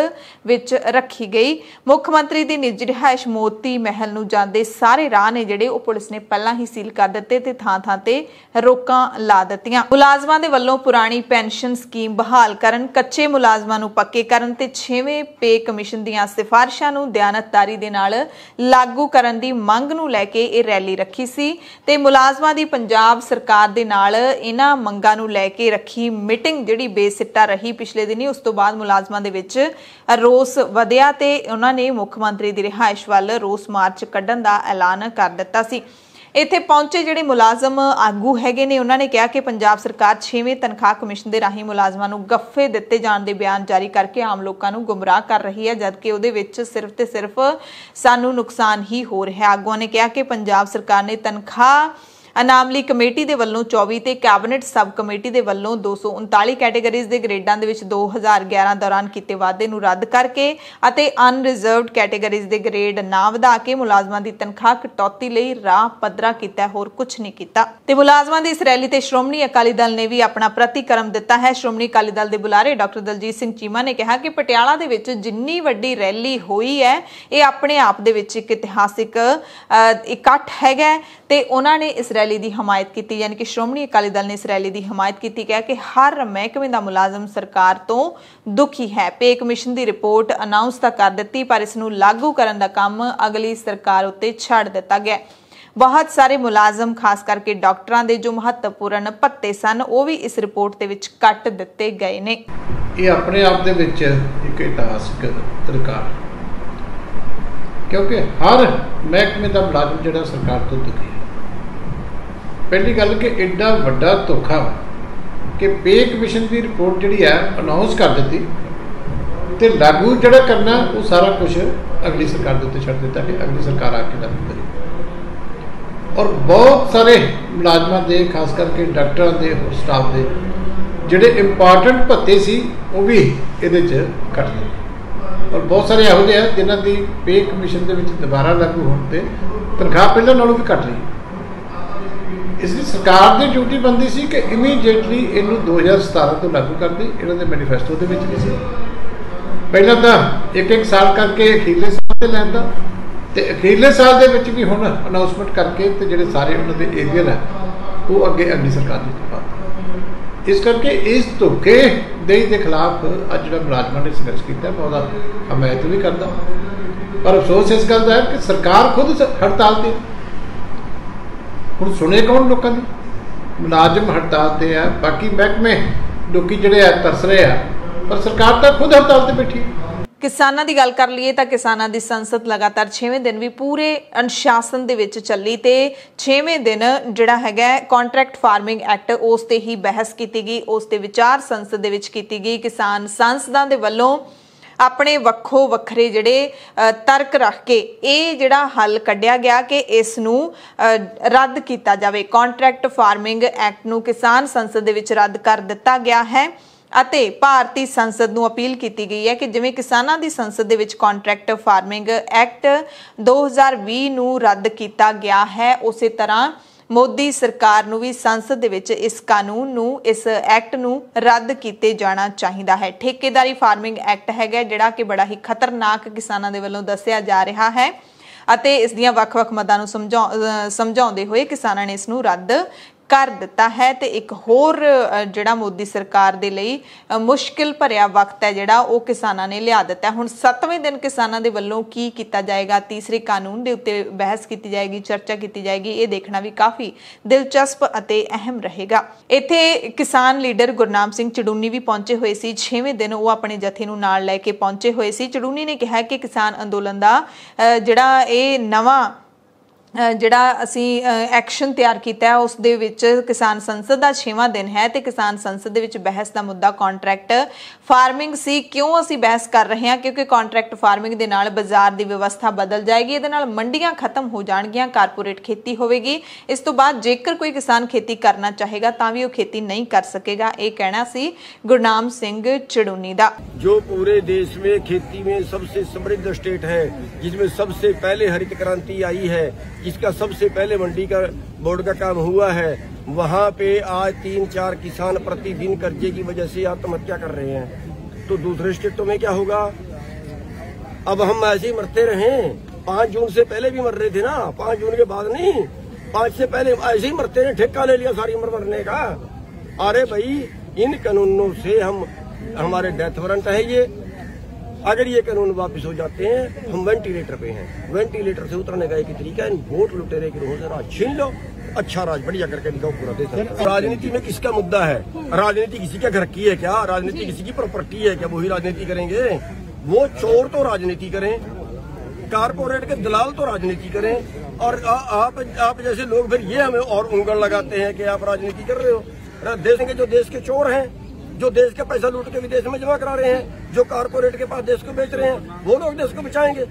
ਵਿੱਚ ਰੱਖੀ ਗਈ। ਮੁੱਖ ਮੰਤਰੀ ਦੀ ਨਿੱਜੀ ਰਿਹਾਇਸ਼ ਮੋਤੀ ਮਹਿਲ ਨੂੰ ਜਾਂਦੇ ਸਾਰੇ ਰਾਹ ਨੇ ਜਿਹੜੇ ਉਹ ਪੁਲਿਸ ਨੇ ਪਹਿਲਾਂ ਹੀ ਸੀਲ ਕਰ ਦਿੱਤੇ ਤੇ ਥਾਂ-ਥਾਂ ਤੇ ਰੋਕਾਂ ਲਾ ਦਿੱਤੀਆਂ। ਮੁਲਾਜ਼ਮਾਂ ਦੇ ਵੱਲੋਂ ਪੁਰਾਣੀ ਪੈਨਸ਼ਨ ਸਕੀਮ ਬਹਾਲ ਕਰਨ, ਕੱਚੇ ਮੁਲਾਜ਼ਮਾਂ ਨੂੰ ਪੱਕੇ ਕਰਨ ਤੇ 6ਵੇਂ ਪੇ ਕਮਿਸ਼ਨ ਦੀਆਂ ਸਿਫਾਰਿਸ਼ਾਂ ਨੂੰ ਦਿਆਨਤਦਾਰੀ ਦੇ ਨਾਲ ਲਾਗੂ ਕਰਨ ਦੀ ਮੰਗ ਨੂੰ ਲੈ ਕੇ ਇਹ ਰੈਲੀ ਰੱਖੀ ਸੀ ਤੇ ਮੁਲਾਜ਼ਮਾਂ ਦੀ ਪੰਜਾਬ ਸਰਕਾਰ ਦੇ ਨਾਲ ਇਹਨਾਂ ਮੰਗਾਂ ਨੂੰ ਲੈ ਕੇ ਰੱਖੀ ਮੀਟਿੰਗ ਜਿਹੜੀ ਬੇਸਿੱਟਾ ਰਹੀ ਪਿਛਲੇ ਦਿਨੀ, ਉਸ ਤੋਂ ਬਾਅਦ ਮੁਲਾਜ਼ਮਾਂ ਦੇ ਵਿੱਚ ਰੋਸ ਵਧਿਆ ਤੇ ਉਹਨਾਂ ਨੇ ਮੁੱਖ ਮੰਤਰੀ ਦੀ ਰਿਹਾਇਸ਼ ਵੱਲ ਰੋਸ ਮਾਰਚ ਕੱਢਣ ਦਾ ਐਲਾਨ ਕਰ ਦਿੱਤਾ ਸੀ। ਇੱਥੇ ਪਹੁੰਚੇ ਜਿਹੜੇ ਮੁਲਾਜ਼ਮ ਆਗੂ ਹੈਗੇ ਨੇ, ਉਹਨਾਂ ਨੇ ਕਿਹਾ ਕਿ ਪੰਜਾਬ ਸਰਕਾਰ 6ਵੇਂ ਤਨਖਾਹ ਕਮਿਸ਼ਨ ਦੇ ਰਾਹੀਂ ਮੁਲਾਜ਼ਮਾਂ ਨੂੰ ਗੱਫੇ ਦਿੱਤੇ ਜਾਣ ਦੇ ਬਿਆਨ ਜਾਰੀ ਕਰਕੇ ਆਮ ਲੋਕਾਂ ਨੂੰ ਗੁੰਮਰਾਹ ਕਰ ਰਹੀ ਹੈ, ਜਦਕਿ ਉਹਦੇ ਵਿੱਚ ਸਿਰਫ ਤੇ ਸਿਰਫ ਸਾਨੂੰ ਨੁਕਸਾਨ ਹੀ ਹੋ ਰਿਹਾ। ਆਗੂਆਂ ਨੇ ਕਿਹਾ ਕਿ ਪੰਜਾਬ ਸਰਕਾਰ ਨੇ ਤਨਖਾਹ ਅਨਾਮਲੀ ਕਮੇਟੀ ਦੇ ਵੱਲੋਂ 24 ਤੇ ਕੈਬਨਿਟ ਸਬ ਕਮੇਟੀ ਦੇ ਵੱਲੋਂ 239 ਕੈਟਾਗਰੀਜ਼ ਦੇ ਗ੍ਰੇਡਾਂ ਦੇ ਵਿੱਚ 2011 ਦੌਰਾਨ ਕੀਤੇ ਵਾਅਦੇ ਨੂੰ ਰੱਦ ਕਰਕੇ ਅਤੇ ਅਨਰਿਜ਼ਰਵਡ ਕੈਟਾਗਰੀਜ਼ ਦੇ ਗ੍ਰੇਡ ਨਾ ਵਧਾ ਕੇ ਮੁਲਾਜ਼ਮਾਂ ਦੀ ਤਨਖਾਹ ਕਟੌਤੀ ਲਈ ਰਾਹ ਪੱਧਰਾ ਕੀਤਾ ਹੋਰ ਕੁਝ ਨਹੀਂ ਕੀਤਾ। ਤੇ ਮੁਲਾਜ਼ਮਾਂ ਦੀ ਇਸ ਰੈਲੀ ਤੇ ਸ਼੍ਰੋਮਣੀ ਅਕਾਲੀ ਦਲ ਨੇ ਵੀ ਆਪਣਾ ਪ੍ਰਤੀਕਰਮ ਦਿੱਤਾ ਹੈ। ਸ਼੍ਰੋਮਣੀ ਅਕਾਲੀ ਦਲ ਦੇ ਬੁਲਾਰੇ ਡਾਕਟਰ ਦਲਜੀਤ ਸਿੰਘ ਚੀਮਾ ਨੇ ਕਿਹਾ ਕਿ ਪਟਿਆਲਾ ਦੇ ਵਿੱਚ ਜਿੰਨੀ ਵੱਡੀ ਰੈਲੀ ਹੋਈ ਹੈ, ਇਹ ਆਪਣੇ ਆਪ ਦੇ ਵਿੱਚ ਇੱਕ ਇਤਿਹਾਸਿਕ ਇਕੱਠ ਹੈਗਾ ਤੇ ਉਹਨਾਂ ਨੇ ਇਸ ਰੈਲੀ ਦੀ ਹਮਾਇਤ ਕੀਤੀ, ਯਾਨੀ ਕਿ ਸ਼੍ਰੋਮਣੀ ਅਕਾਲੀ ਦਲ ਨੇ ਇਸ ਰੈਲੀ ਦੀ ਹਮਾਇਤ ਕੀਤੀ, ਕਿਹਾ ਕਿ ਹਰ ਮਹਿਕਮੇ ਦਾ ਮੁਲਾਜ਼ਮ ਸਰਕਾਰ ਤੋਂ ਦੁਖੀ ਹੈ। ਪੇ ਕਮਿਸ਼ਨ ਦੀ ਰਿਪੋਰਟ ਅਨਾਉਂਸ ਤਾਂ ਕਰ ਦਿੱਤੀ, ਪਰ ਇਸ ਨੂੰ ਲਾਗੂ ਕਰਨ ਦਾ ਕੰਮ ਅਗਲੀ ਸਰਕਾਰ ਉੱਤੇ ਛੱਡ ਦਿੱਤਾ ਗਿਆ। ਬਹੁਤ ਸਾਰੇ ਮੁਲਾਜ਼ਮ, ਖਾਸ ਕਰਕੇ ਡਾਕਟਰਾਂ ਦੇ ਜੋ ਮਹੱਤਵਪੂਰਨ ਭੱਤੇ ਸਨ, ਉਹ ਵੀ ਇਸ ਰਿਪੋਰਟ ਦੇ ਵਿੱਚ ਕੱਟ ਦਿੱਤੇ ਗਏ ਨੇ। ਇਹ ਆਪਣੇ ਆਪ ਦੇ ਵਿੱਚ ਇੱਕ ਇਤਿਹਾਸਕ ਰਿਕਾਰਡ ਕਿਉਂਕਿ ਹਰ ਮਹਿਕਮੇ ਦਾ ਮੁਲਾਜ਼ਮ ਜਿਹੜਾ ਸਰਕਾਰ ਤੋਂ ਦੁਖੀ ਹੈ। ਪਹਿਲੀ ਗੱਲ ਕਿ ਐਡਾ ਵੱਡਾ ਧੋਖਾ ਕਿ ਪੇ ਕਮਿਸ਼ਨ ਦੀ ਰਿਪੋਰਟ ਜਿਹੜੀ ਹੈ ਅਨਾਉਂਸ ਕਰ ਦਿੱਤੀ ਤੇ ਲਾਗੂ ਜਿਹੜਾ ਕਰਨਾ ਉਹ ਸਾਰਾ ਕੁਝ ਅਗਲੀ ਸਰਕਾਰ ਦੇ ਉੱਤੇ ਛੱਡ ਦਿੱਤਾ ਕਿ ਅਗਲੀ ਸਰਕਾਰ ਆ ਕੇ ਲਾਗੂ ਕਰੇ। ਔਰ ਬਹੁਤ ਸਾਰੇ ਮੁਲਾਜ਼ਮਾਂ ਦੇ, ਖਾਸ ਕਰਕੇ ਡਾਕਟਰਾਂ ਦੇ, ਹੋਰ ਸਟਾਫ ਦੇ ਜਿਹੜੇ ਇੰਪੋਰਟੈਂਟ ਭੱਤੇ ਸੀ, ਉਹ ਵੀ ਇਹਦੇ 'ਚ ਕੱਟ ਦਿੱਤੇ। ਔਰ ਬਹੁਤ ਸਾਰੇ ਇਹੋ ਜਿਹੇ ਆ ਜਿਨ੍ਹਾਂ ਦੀ ਪੇ ਕਮਿਸ਼ਨ ਦੇ ਵਿੱਚ ਦੁਬਾਰਾ ਲਾਗੂ ਹੋਣ ਤੇ ਤਨਖਾਹ ਪਹਿਲਾਂ ਨਾਲੋਂ ਵੀ ਘੱਟ ਰਹੀ ਇਸ ਲਈ ਸਰਕਾਰ ਦੀ ਡਿਊਟੀ ਬੰਦੀ ਸੀ ਕਿ ਇਮੀਡੀਏਟਲੀ ਇਹਨੂੰ 2017 ਤੋਂ ਲਾਗੂ ਕਰਦੀ ਇਹਨਾਂ ਦੇ ਮੈਨੀਫੈਸਟੋ ਦੇ ਵਿੱਚ ਵੀ ਸੀ। ਪਹਿਲਾਂ ਤਾਂ ਇੱਕ ਇੱਕ ਸਾਲ ਕਰਕੇ ਅਖੀਰਲੇ ਸਾਲ ਤੇ ਲੈਂਦਾ ਤੇ ਅਖੀਰਲੇ ਸਾਲ ਦੇ ਵਿੱਚ ਵੀ ਹੁਣ ਅਨਾਉਂਸਮੈਂਟ ਕਰਕੇ ਤੇ ਜਿਹੜੇ ਸਾਰੇ ਉਹਨਾਂ ਦੇ ਏਰੀਅਲ ਹੈ ਉਹ ਅੱਗੇ ਅਗਲੀ ਸਰਕਾਰ ਦੀ ਇਸ ਕਰਕੇ ਇਸ ਧੋਖੇ ਦੇਈ ਦੇ ਖਿਲਾਫ ਅੱਜ ਜਿਹੜਾ ਮੁਲਾਜ਼ਮਾਂ ਨੇ ਸੰਘਰਸ਼ ਕੀਤਾ, ਮੈਂ ਉਹਦਾ ਹਮਾਇਤ ਵੀ ਕਰਦਾ ਪਰ ਅਫਸੋਸ ਇਸ ਗੱਲ ਦਾ ਹੈ ਕਿ ਸਰਕਾਰ ਖੁਦ ਹੜਤਾਲ ਤੇ ਹੈ। ਹੁਣ ਸੁਣੇ ਕੌਣ ਲੋਕਾਂ ਦੀ? ਮੁਲਾਜ਼ਮ ਹੜਤਾਲ ਤੇ ਆ ਬਾਕੀ ਮਹਿਕਮੇ ਲੋਕੀ ਜਿਹੜੇ ਆ ਤਰਸ ਰਹੇ ਆ, ਪਰ ਸਰਕਾਰ ਤਾਂ ਖੁਦ ਹੜਤਾਲ ਤੇ ਬੈਠੀ ਹੈ। ਕਿਸਾਨਾਂ ਦੀ ਗੱਲ ਕਰ ਲਈਏ ਤਾਂ ਕਿਸਾਨਾਂ ਦੀ ਸੰਸਦ ਲਗਾਤਾਰ 6ਵੇਂ ਦਿਨ ਵੀ ਪੂਰੇ ਅਨੁਸ਼ਾਸਨ ਦੇ ਵਿੱਚ ਚੱਲੀ ਤੇ 6ਵੇਂ ਦਿਨ ਜਿਹੜਾ ਹੈਗਾ ਕੰਟਰੈਕਟ ਫਾਰਮਿੰਗ ਐਕਟ ਉਸ ਤੇ ਹੀ ਬਹਿਸ ਕੀਤੀ ਗਈ, ਉਸ ਤੇ ਵਿਚਾਰ ਸੰਸਦ ਦੇ ਵਿੱਚ ਕੀਤੀ ਗਈ। ਕਿਸਾਨ ਸੰਸਦਾਂ ਦੇ ਵੱਲੋਂ ਆਪਣੇ ਵੱਖੋ ਵੱਖਰੇ ਜਿਹੜੇ ਤਰਕ ਰੱਖ ਕੇ ਇਹ ਜਿਹੜਾ ਹੱਲ ਕੱਢਿਆ ਗਿਆ ਕਿ ਇਸ ਨੂੰ ਰੱਦ ਕੀਤਾ ਜਾਵੇ। ਕੰਟਰੈਕਟ ਫਾਰਮਿੰਗ ਐਕਟ ਨੂੰ ਕਿਸਾਨ ਸੰਸਦ ਦੇ ਵਿੱਚ ਰੱਦ ਕਰ ਦਿੱਤਾ ਗਿਆ ਹੈ। ਅਤੇ ਭਾਰਤੀ ਸੰਸਦ ਨੂੰ ਅਪੀਲ ਕੀਤੀ ਗਈ ਹੈ ਕਿ ਜਿਵੇਂ ਕਿਸਾਨਾਂ ਦੀ ਸੰਸਦ ਦੇ ਵਿੱਚ ਕੰਟਰੈਕਟ ਫਾਰਮਿੰਗ ਐਕਟ 2020 ਨੂੰ ਰੱਦ ਕੀਤਾ ਗਿਆ ਹੈ, ਉਸੇ ਤਰ੍ਹਾਂ ਮੋਦੀ ਸਰਕਾਰ ਨੂੰ ਵੀ ਸੰਸਦ ਦੇ ਵਿੱਚ ਇਸ ਕਾਨੂੰਨ ਨੂੰ, ਇਸ ਐਕਟ ਨੂੰ ਰੱਦ ਕੀਤੇ ਜਾਣਾ ਚਾਹੀਦਾ ਹੈ। ਠੇਕੇਦਾਰੀ ਫਾਰਮਿੰਗ ਐਕਟ ਹੈਗਾ, ਜਿਹੜਾ ਕਿ ਬੜਾ ਹੀ ਖਤਰਨਾਕ ਕਿਸਾਨਾਂ ਦੇ ਵੱਲੋਂ ਦੱਸਿਆ ਜਾ ਰਿਹਾ ਹੈ ਅਤੇ ਇਸ ਦੀਆਂ ਵੱਖ-ਵੱਖ ਮਦਾਂ ਨੂੰ ਸਮਝਾਉ- ਸਮਝਾਉਂਦੇ ਹੋਏ ਕਿਸਾਨਾਂ ਨੇ ਇਸ ਨੂੰ ਰੱਦ ਕਰ ਦਿੱਤਾ ਹੈ ਤੇ ਇੱਕ ਹੋਰ ਜਿਹੜਾ ਮੋਦੀ ਸਰਕਾਰ ਦੇ ਲਈ ਮੁਸ਼ਕਿਲ ਭਰਿਆ ਵਕਤ ਹੈ ਜਿਹੜਾ, ਉਹ ਕਿਸਾਨਾਂ ਨੇ ਲਿਆ ਦਿੱਤਾ ਹੁਣ 7ਵੇਂ ਦਿਨ ਕਿਸਾਨਾਂ ਦੇ ਵੱਲੋਂ ਕੀ ਕੀਤਾ ਜਾਏਗਾ? ਤੀਸਰੇ ਕਾਨੂੰਨ ਦੇ ਉੱਤੇ ਬਹਿਸ ਕੀਤੀ ਜਾਏਗੀ, ਚਰਚਾ ਕੀਤੀ ਜਾਏਗੀ। ਇਹ ਦੇਖਣਾ ਵੀ ਕਾਫੀ ਦਿਲਚਸਪ ਅਤੇ ਅਹਿਮ ਰਹੇਗਾ। ਇੱਥੇ ਕਿਸਾਨ ਲੀਡਰ ਗੁਰਨਾਮ ਸਿੰਘ ਚੜੂਨੀ ਵੀ ਪਹੁੰਚੇ ਹੋਏ ਸੀ। 6ਵੇਂ ਦਿਨ ਉਹ ਆਪਣੇ ਜਥੇ ਨੂੰ ਨਾਲ ਲੈ ਕੇ ਪਹੁੰਚੇ ਹੋਏ ਸੀ। ਚੜੂਨੀ ਨੇ ਕਿਹਾ ਕਿ ਕਿਸਾਨ ਅੰਦੋਲਨ ਦਾ ਜਿਹੜਾ ਇਹ ਨਵਾਂ ਜਿਹੜਾ ਅਸੀਂ ਐਕਸ਼ਨ ਤਿਆਰ ਕੀਤਾ ਹੈ ਉਸ ਦੇ ਵਿੱਚ ਕਿਸਾਨ ਸੰਸਦ ਦਾ 6ਵਾਂ ਦਿਨ ਹੈ ਤੇ ਕਿਸਾਨ ਸੰਸਦ ਦੇ ਵਿੱਚ ਬਹਿਸ ਦਾ ਮੁੱਦਾ ਕੰਟਰੈਕਟ ਫਾਰਮਿੰਗ ਸੀ। ਕਿਉਂ ਅਸੀਂ ਬਹਿਸ ਕਰ ਰਹੇ ਹਾਂ? ਕਿਉਂਕਿ ਕੰਟਰੈਕਟ ਫਾਰਮਿੰਗ ਦੇ ਨਾਲ ਬਾਜ਼ਾਰ ਦੀ ਵਿਵਸਥਾ ਬਦਲ ਜਾਏਗੀ, ਇਹਦੇ ਨਾਲ ਮੰਡੀਆਂ ਖਤਮ ਹੋ ਜਾਣਗੀਆਂ, ਕਾਰਪੋਰੇਟ ਖੇਤੀ ਹੋਵੇਗੀ। ਇਸ ਤੋਂ ਬਾਅਦ ਜੇਕਰ ਕੋਈ ਕਿਸਾਨ ਖੇਤੀ ਕਰਨਾ ਚਾਹੇਗਾ, ਤਾਂ ਵੀ ਉਹ ਖੇਤੀ ਨਹੀਂ ਕਰ ਸਕੇਗਾ, ਇਹ ਕਹਿਣਾ ਸੀ ਗੁਰਨਾਮ ਸਿੰਘ ਚੜੂਨੀ ਦਾ। ਜੋ ਪੂਰੇ ਦੇਸ਼ ਵਿੱਚ ਖੇਤੀ ਵਿੱਚ ਸਭ ਤੋਂ ਸਮਰਿੱਧ ਸਟੇਟ ਹੈ, ਜਿਸ ਵਿੱਚ ਸਭ ਤੋਂ ਪਹਿਲੇ ਹਰਿਤ ਕ੍ਰਾਂਤੀ ਆਈ ਹੈ जिसका सबसे पहले मंडी का, बोर्ड का काम हुआ है, वहाँ पे आज तीन, चार किसान प्रतिदिन कर्जे की वजह से आत्महत्या कर रहे हैं। तो दूसरे स्टेटों में क्या होगा? अब हम ऐसे ही मरते रहे। पाँच जून से पहले भी मर रहे थे ना। पाँच जून के बाद नहीं। पाँच से पहले ऐसे ही मरते रहे। ठेका ले लिया सारी उम्र मरने का। अरे भाई, इन कानूनों से हम, हमारे डेथ वारंट है ये। अगर ये कानून वापस हो जाते हैं हम वेंटिलेटर पे हैं। वेंटिलेटर से उतरने का एक तरीका है वोट लुटेरे की रोह से राज छीन लो अच्छा राज बढ़िया करके दिखाओ पूरा देश राजनीति में किसका मुद्दा है? राजनीति किसी के घर की है क्या? राजनीति किसी की प्रॉपर्टी है क्या? वही राजनीति करेंगे? वो चोर तो राजनीति करें कारपोरेट के दलाल तो राजनीति करें और आ, आप आप जैसे लोग फिर ये हमें और उंगल लगाते हैं कि आप राजनीति कर रहे हो। देश के जो देश के चोर हैं जो देश का पैसा लूट के विदेश में जमा करा रहे हैं जो कारपोरेट के पास देश को बेच रहे हैं वो लोग देश को बचाएँगे।